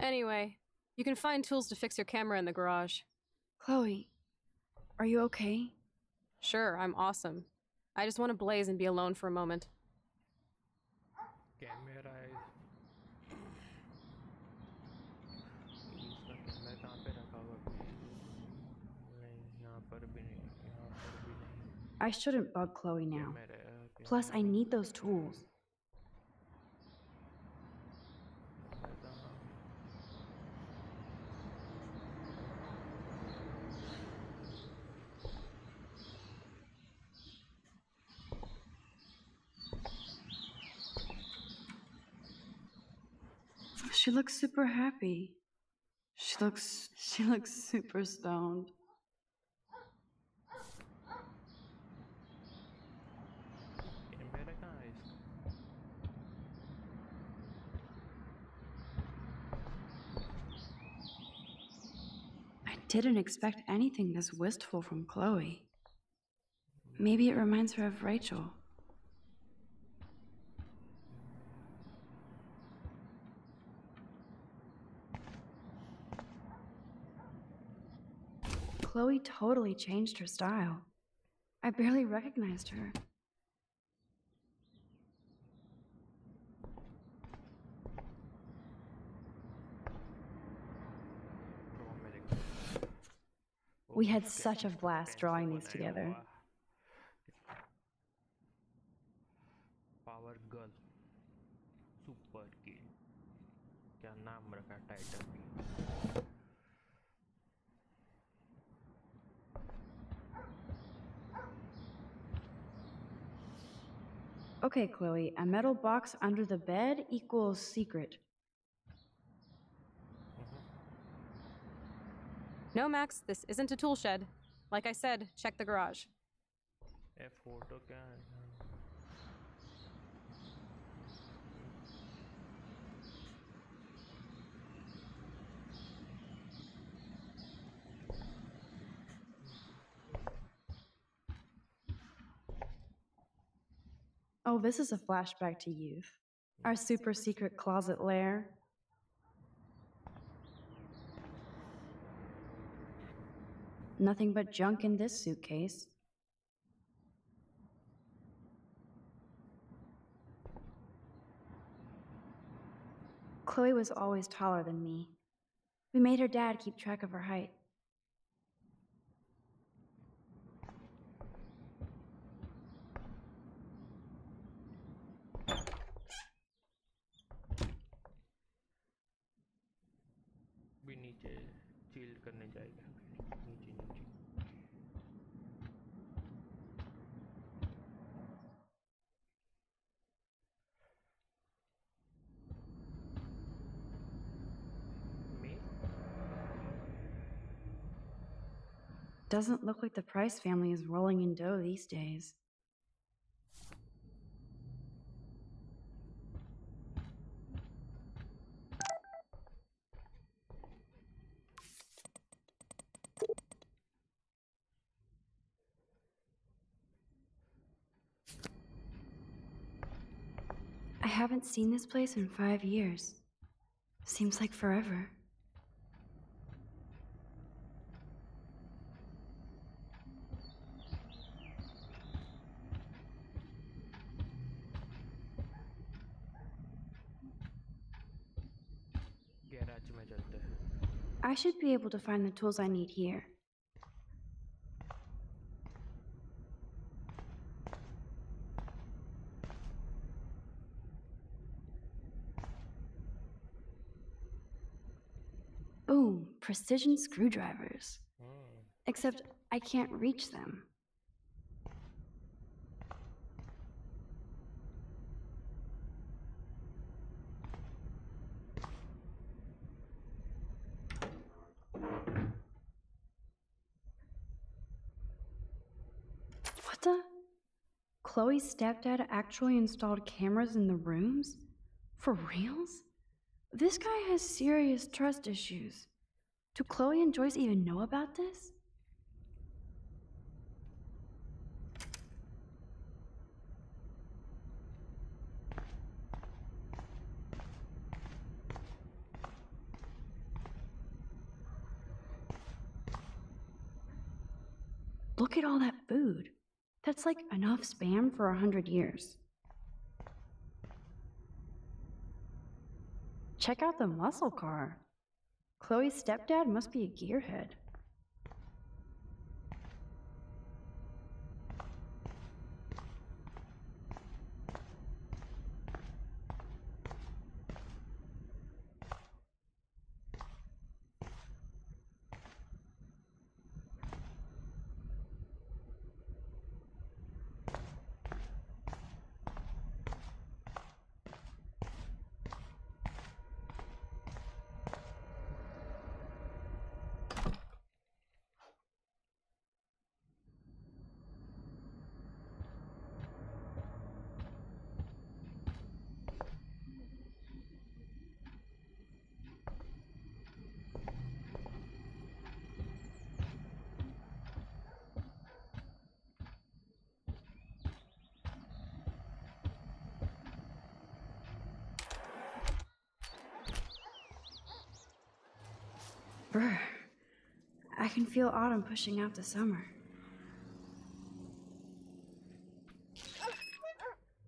Anyway, you can find tools to fix your camera in the garage. Chloe, are you okay? Sure, I'm awesome. I just want to blaze and be alone for a moment. I shouldn't bug Chloe now. Plus, I need those tools. looks super happy. She looks she looks super stoned. I didn't expect anything this wistful from Chloe. Maybe it reminds her of Rachel. Chloe totally changed her style. I barely recognized her. We had such a blast drawing these together. Power girl super kid क्या नाम रखा title Okay, Chloe, a metal box under the bed equals secret. No, Max, this isn't a tool shed. Like I said, check the garage. F4. Oh, this is a flashback to youth. Our super secret closet lair. Nothing but junk in this suitcase. Chloe was always taller than me. We made her dad keep track of her height. Doesn't look like the Price family is rolling in dough these days. I haven't seen this place in five years. Seems like forever. I should be able to find the tools I need here. Boom, precision screwdrivers. Hmm. Except I can't reach them. Chloe's stepdad actually installed cameras in the rooms? For reals? This guy has serious trust issues. Do Chloe and Joyce even know about this? Look at all that food. That's like enough spam for a hundred years. Check out the muscle car. Chloe's stepdad must be a gearhead. Brr. I can feel autumn pushing out the summer.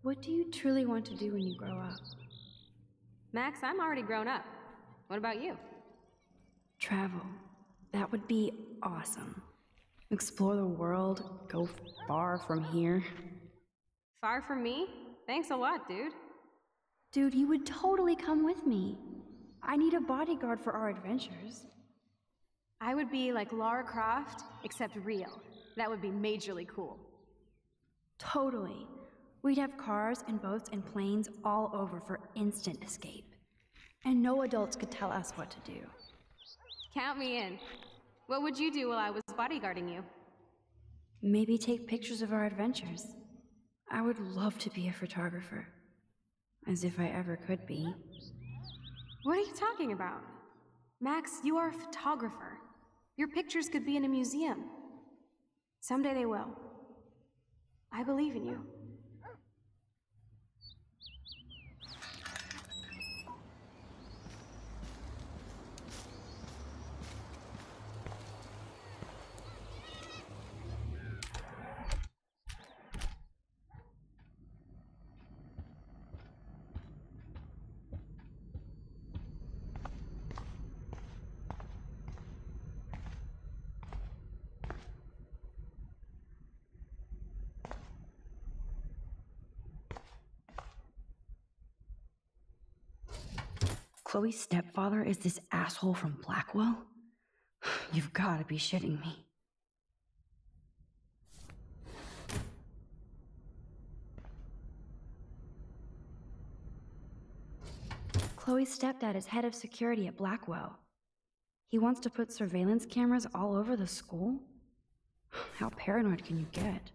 What do you truly want to do when you grow up? Max, I'm already grown up. What about you? Travel. That would be awesome. Explore the world, go far from here. Far from me? Thanks a lot, dude. Dude, you would totally come with me. I need a bodyguard for our adventures. I would be like Lara Croft, except real. That would be majorly cool. Totally. We'd have cars and boats and planes all over for instant escape. And no adults could tell us what to do. Count me in. What would you do while I was bodyguarding you? Maybe take pictures of our adventures. I would love to be a photographer. As if I ever could be. What are you talking about? Max, you are a photographer. Your pictures could be in a museum. Someday they will. I believe in you. Chloe's stepfather is this asshole from Blackwell? You've gotta be shitting me. Chloe's stepdad is head of security at Blackwell. He wants to put surveillance cameras all over the school? How paranoid can you get?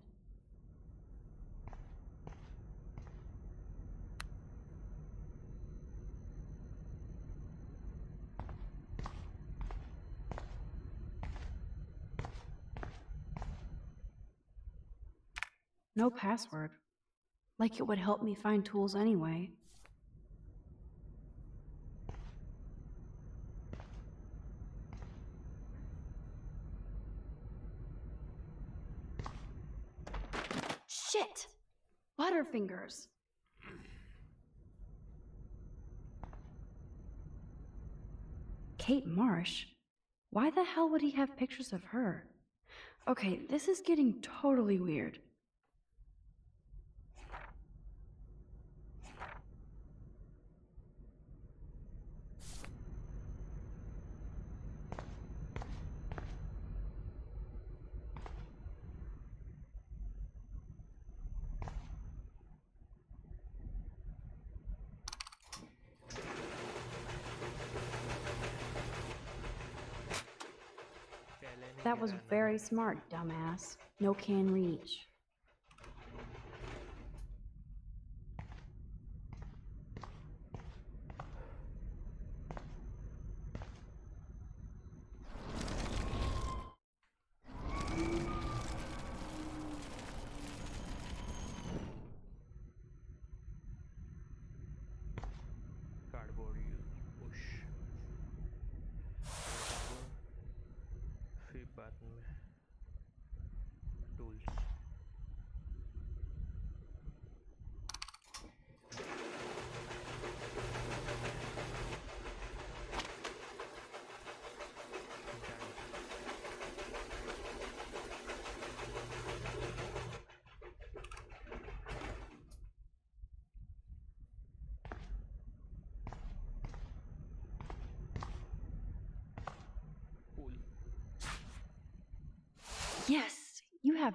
No password. Like it would help me find tools anyway. Shit! Butterfingers. Kate Marsh? Why the hell would he have pictures of her? Okay, this is getting totally weird. That was very smart, dumbass. No can reach.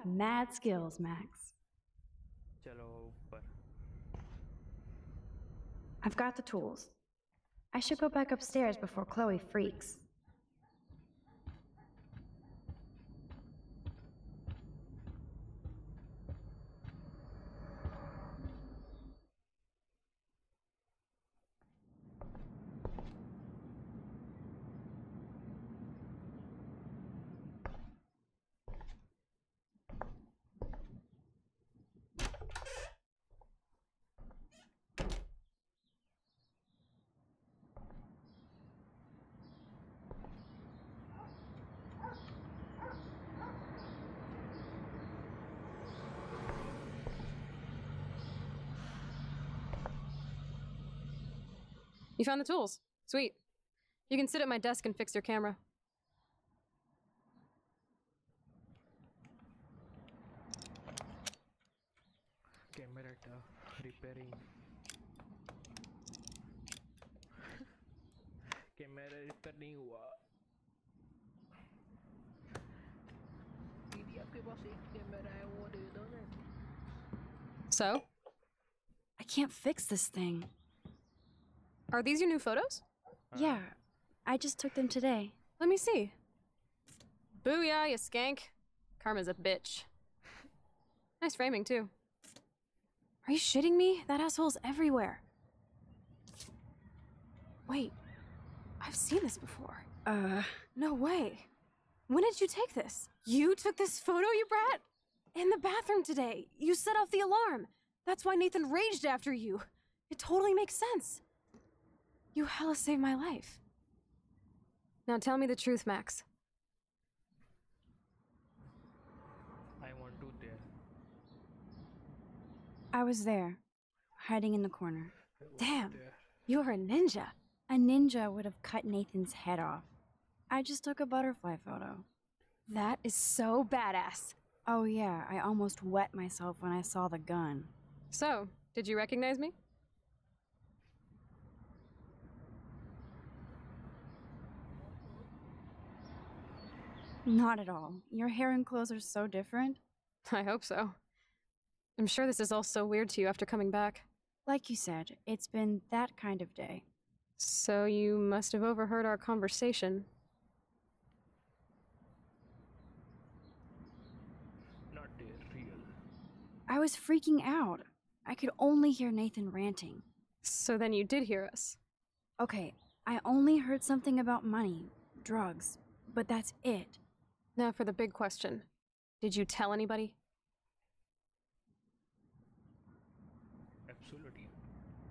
mad skills, Max. I've got the tools. I should go back upstairs before Chloe freaks. found the tools. Sweet. You can sit at my desk and fix your camera. Camera repairing. camera repairing? So? I can't fix this thing. Are these your new photos? Yeah, I just took them today. Let me see. Booyah, you skank. Karma's a bitch. Nice framing, too. Are you shitting me? That asshole's everywhere. Wait, I've seen this before. Uh, No way. When did you take this? You took this photo, you brat? In the bathroom today. You set off the alarm. That's why Nathan raged after you. It totally makes sense. You hella saved my life. Now tell me the truth, Max. I want to there I was there, hiding in the corner. Damn, you're a ninja. A ninja would have cut Nathan's head off. I just took a butterfly photo. That is so badass. Oh, yeah, I almost wet myself when I saw the gun. So, did you recognize me? Not at all. Your hair and clothes are so different. I hope so. I'm sure this is all so weird to you after coming back. Like you said, it's been that kind of day. So, you must have overheard our conversation. not there real I was freaking out. I could only hear Nathan ranting. So then you did hear us. Okay, I only heard something about money, drugs, but that's it. Now for the big question Did you tell anybody? absolutely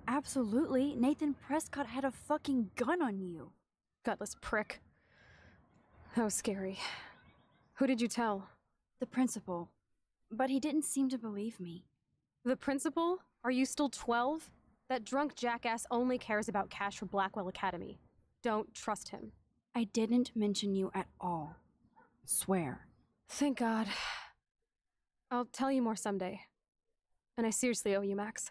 Absolutely. Nathan Prescott had a fucking gun on you. Gutless prick. That was scary. Who did you tell? The principal. But he didn't seem to believe me. The principal? Are you still 12? That drunk jackass only cares about cash for Blackwell Academy. Don't trust him. I didn't mention you at all. Swear. Thank God. I'll tell you more someday. And I seriously owe you, Max.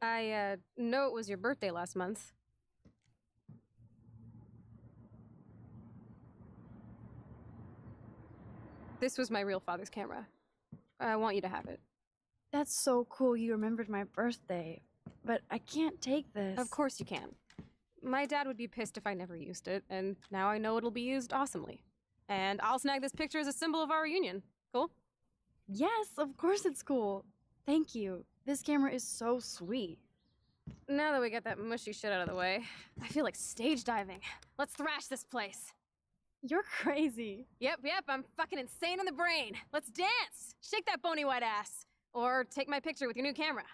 I uh, know it was your birthday last month. This was my real father's camera. I want you to have it. That's so cool you remembered my birthday. But I can't take this. Of course you can. My dad would be pissed if I never used it, and now I know it'll be used awesomely. And I'll snag this picture as a symbol of our reunion. Cool? Yes, of course it's cool. Thank you. This camera is so sweet. Now that we got that mushy shit out of the way, I feel like stage diving. Let's thrash this place. You're crazy. Yep, yep, I'm fucking insane in the brain. Let's dance! Shake that bony white ass. Or take my picture with your new camera.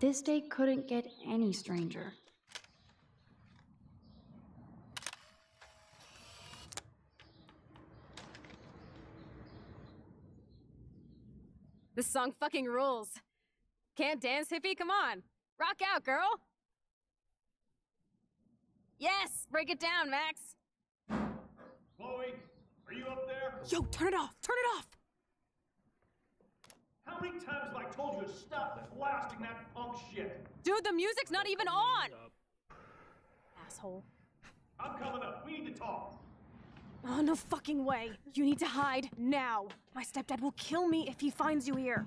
This day couldn't get any stranger. This song fucking rules. Can't dance, hippie? Come on. Rock out, girl. Yes! Break it down, Max. Chloe, are you up there? Yo, turn it off! Turn it off! How many times have I told you to stop blasting that punk shit? Dude, the music's not even on! Asshole. I'm coming up. We need to talk. Oh, no fucking way. You need to hide now. My stepdad will kill me if he finds you here.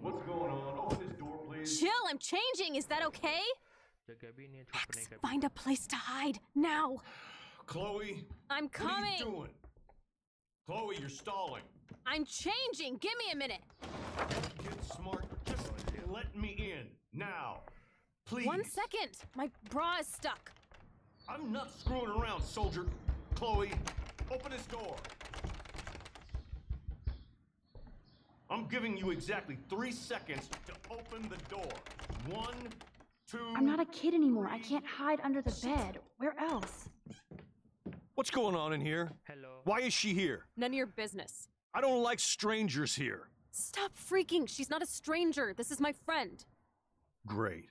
What's going on? Open this door, please. Chill, I'm changing. Is that okay? Max, find a place to hide now. Chloe. I'm coming. What are you doing? Chloe, you're stalling. I'm changing. Give me a minute. Get smart. Just let me in now. Please. One second. My bra is stuck. I'm not screwing around, soldier. Chloe, open this door. I'm giving you exactly three seconds to open the door. One, two. I'm not a kid anymore. I can't hide under the bed. Where else? What's going on in here? Hello. Why is she here? None of your business. I don't like strangers here. Stop freaking. She's not a stranger. This is my friend. Great.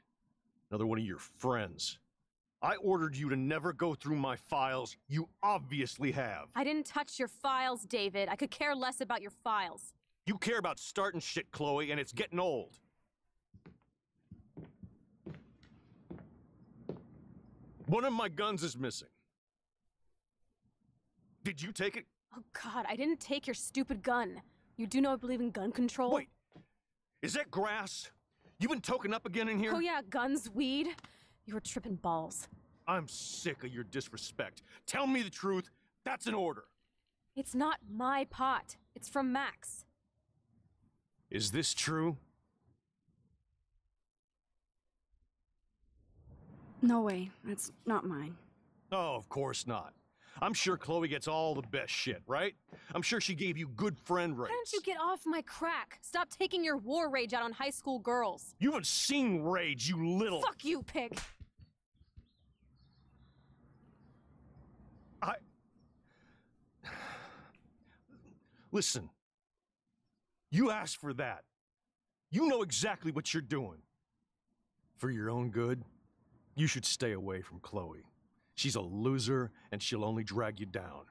Another one of your friends. I ordered you to never go through my files. You obviously have. I didn't touch your files, David. I could care less about your files. You care about starting shit, Chloe, and it's getting old. One of my guns is missing. Did you take it? Oh, God, I didn't take your stupid gun. You do know I believe in gun control? Wait. Is that grass? You been token up again in here? Oh, yeah, guns, weed. You were tripping balls. I'm sick of your disrespect. Tell me the truth. That's an order. It's not my pot. It's from Max. Is this true? No way. That's not mine. Oh, of course not. I'm sure Chloe gets all the best shit, right? I'm sure she gave you good friend Why don't you get off my crack? Stop taking your war rage out on high school girls. You haven't seen rage, you little. Fuck you, pig. I. Listen. You asked for that. You know exactly what you're doing. For your own good, you should stay away from Chloe. She's a loser, and she'll only drag you down.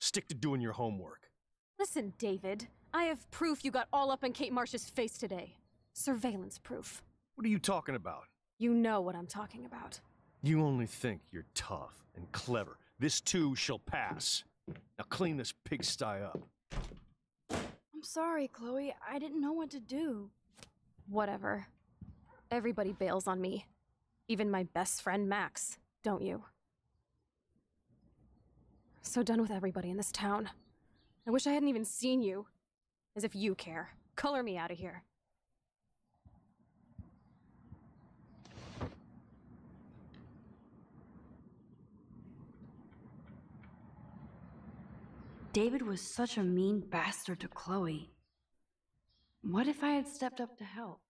Stick to doing your homework. Listen, David. I have proof you got all up in Kate Marsh's face today. Surveillance proof. What are you talking about? You know what I'm talking about. You only think you're tough and clever. This too shall pass. Now clean this pigsty up. I'm sorry, Chloe. I didn't know what to do. Whatever. Everybody bails on me. Even my best friend Max, don't you? So done with everybody in this town. I wish I hadn't even seen you. As if you care. Color me out of here. David was such a mean bastard to Chloe. What if I had stepped up to help?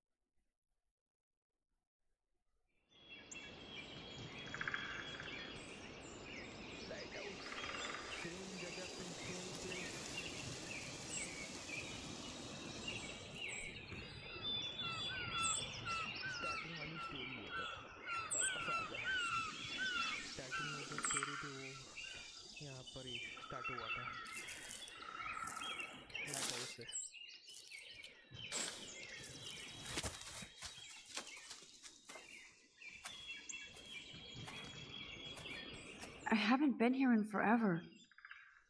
been here in forever.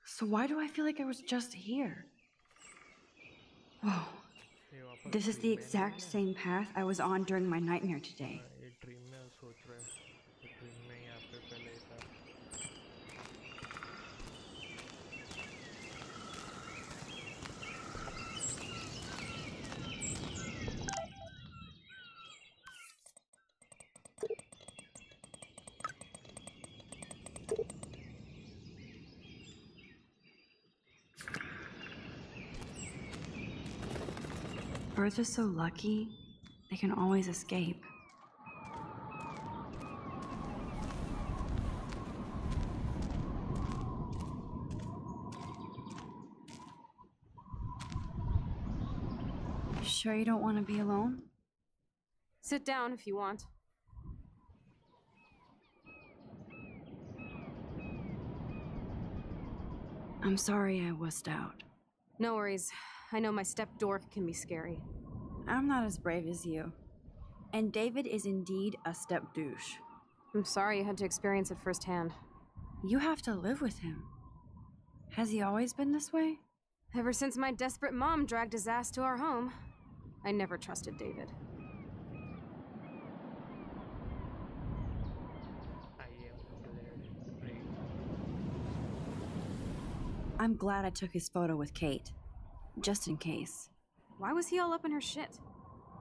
So why do I feel like I was just here? Whoa. This is the exact same path I was on during my nightmare today. Birds are just so lucky, they can always escape. Sure you don't want to be alone? Sit down if you want. I'm sorry I wussed out. No worries. I know my step dork can be scary. I'm not as brave as you. And David is indeed a step douche. I'm sorry you had to experience it firsthand. You have to live with him. Has he always been this way? Ever since my desperate mom dragged his ass to our home, I never trusted David. I'm over there. I'm glad I took his photo with Kate. Just in case. Why was he all up in her shit?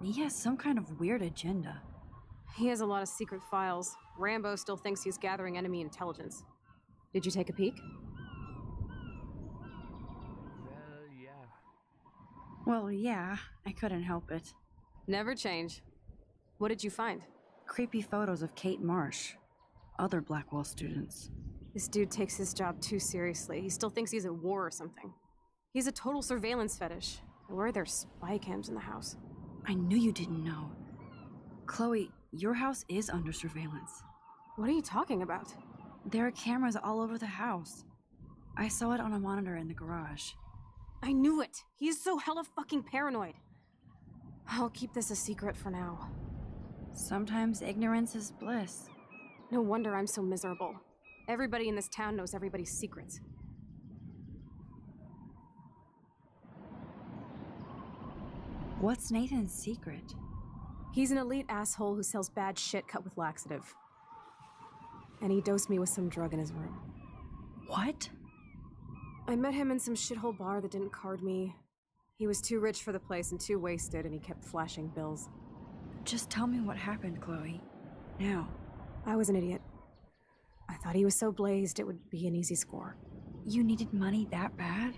He has some kind of weird agenda. He has a lot of secret files. Rambo still thinks he's gathering enemy intelligence. Did you take a peek? Well, yeah. Well, yeah, I couldn't help it. Never change. What did you find? Creepy photos of Kate Marsh, other Blackwell students. This dude takes his job too seriously. He still thinks he's at war or something. He's a total surveillance fetish. Where are there spy cams in the house? I knew you didn't know. Chloe, your house is under surveillance. What are you talking about? There are cameras all over the house. I saw it on a monitor in the garage. I knew it! He's so hella fucking paranoid. I'll keep this a secret for now. Sometimes ignorance is bliss. No wonder I'm so miserable. Everybody in this town knows everybody's secrets. What's Nathan's secret? He's an elite asshole who sells bad shit cut with laxative. And he dosed me with some drug in his room. What? I met him in some shithole bar that didn't card me. He was too rich for the place and too wasted, and he kept flashing bills. Just tell me what happened, Chloe. Now. I was an idiot. I thought he was so blazed it would be an easy score. You needed money that bad?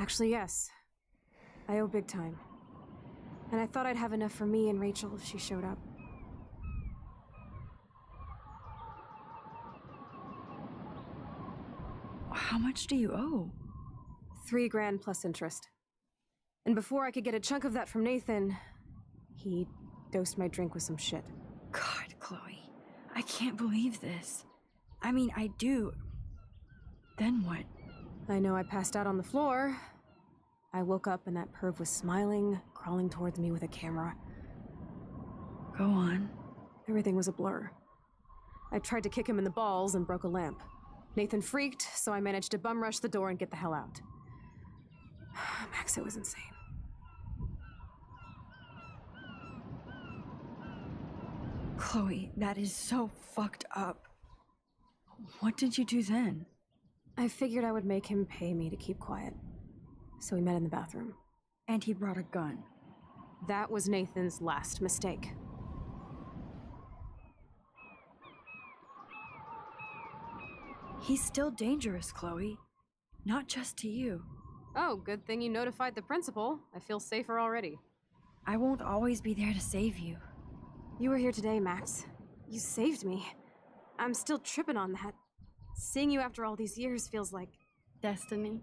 Actually, yes. I owe big time. And I thought I'd have enough for me and Rachel if she showed up. How much do you owe? Three grand plus interest. And before I could get a chunk of that from Nathan, he dosed my drink with some shit. God, Chloe. I can't believe this. I mean, I do. Then what? I know I passed out on the floor. I woke up and that perv was smiling, crawling towards me with a camera. Go on. Everything was a blur. I tried to kick him in the balls and broke a lamp. Nathan freaked, so I managed to bum rush the door and get the hell out. Max, it was insane. Chloe, that is so fucked up. What did you do then? I figured I would make him pay me to keep quiet. So we met in the bathroom. And he brought a gun. That was Nathan's last mistake. He's still dangerous, Chloe. Not just to you. Oh, good thing you notified the principal. I feel safer already. I won't always be there to save you. You were here today, Max. You saved me. I'm still tripping on that. Seeing you after all these years feels like destiny.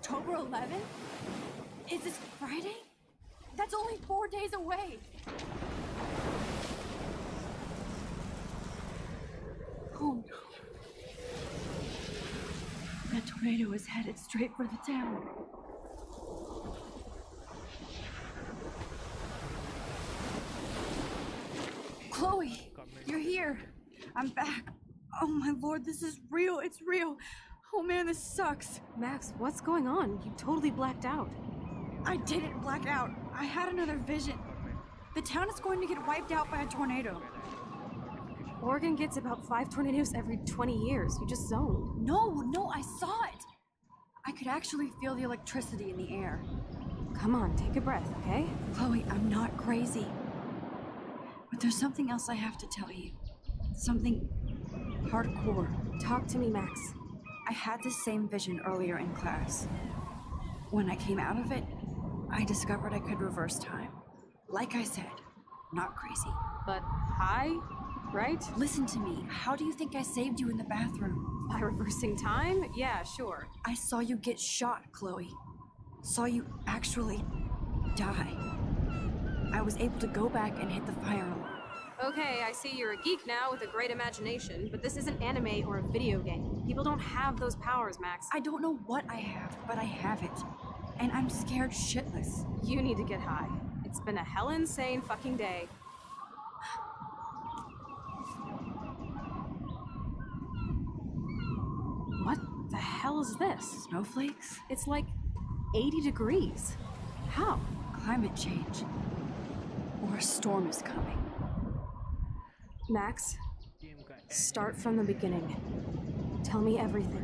October 11th? Is this Friday? That's only four days away. Oh no. That tornado is headed straight for the town. Chloe, you're here. I'm back. Oh my lord, this is real. It's real. Oh man, this sucks. Max, what's going on? You totally blacked out. I didn't black out. I had another vision. The town is going to get wiped out by a tornado. Oregon gets about five tornadoes every 20 years. You just zoned. No, no, I saw it. I could actually feel the electricity in the air. Come on, take a breath, okay? Chloe, I'm not crazy. But there's something else I have to tell you. Something hardcore. Talk to me, Max. I had this same vision earlier in class. When I came out of it, I discovered I could reverse time. Like I said, not crazy. But high, right? Listen to me. How do you think I saved you in the bathroom? By reversing time? Yeah, sure. I saw you get shot, Chloe. Saw you actually die. I was able to go back and hit the fire alarm. Okay, I see you're a geek now with a great imagination, but this isn't anime or a video game. People don't have those powers, Max. I don't know what I have, but I have it. And I'm scared shitless. You need to get high. It's been a hell insane fucking day. What the hell is this? Snowflakes? It's like 80 degrees. How? Climate change. Or a storm is coming. Max, start from the beginning. Tell me everything.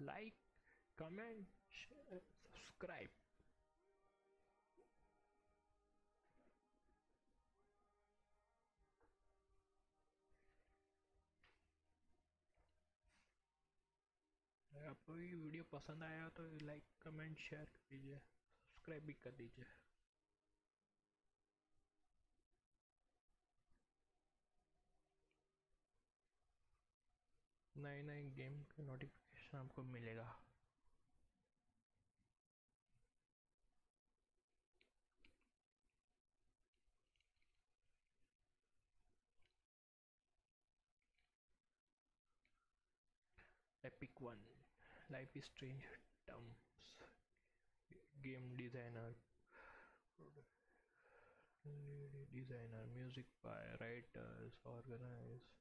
like comment share, uh, subscribe. आपको ये video पसंद आया हो तो like comment share कर दीजिए subscribe भी कर दीजिए। नए नए गेम के नोटिफिकेशन ऑप्शन आपको मिलेगा। Epic one life strange terms game designer designer music by writers organise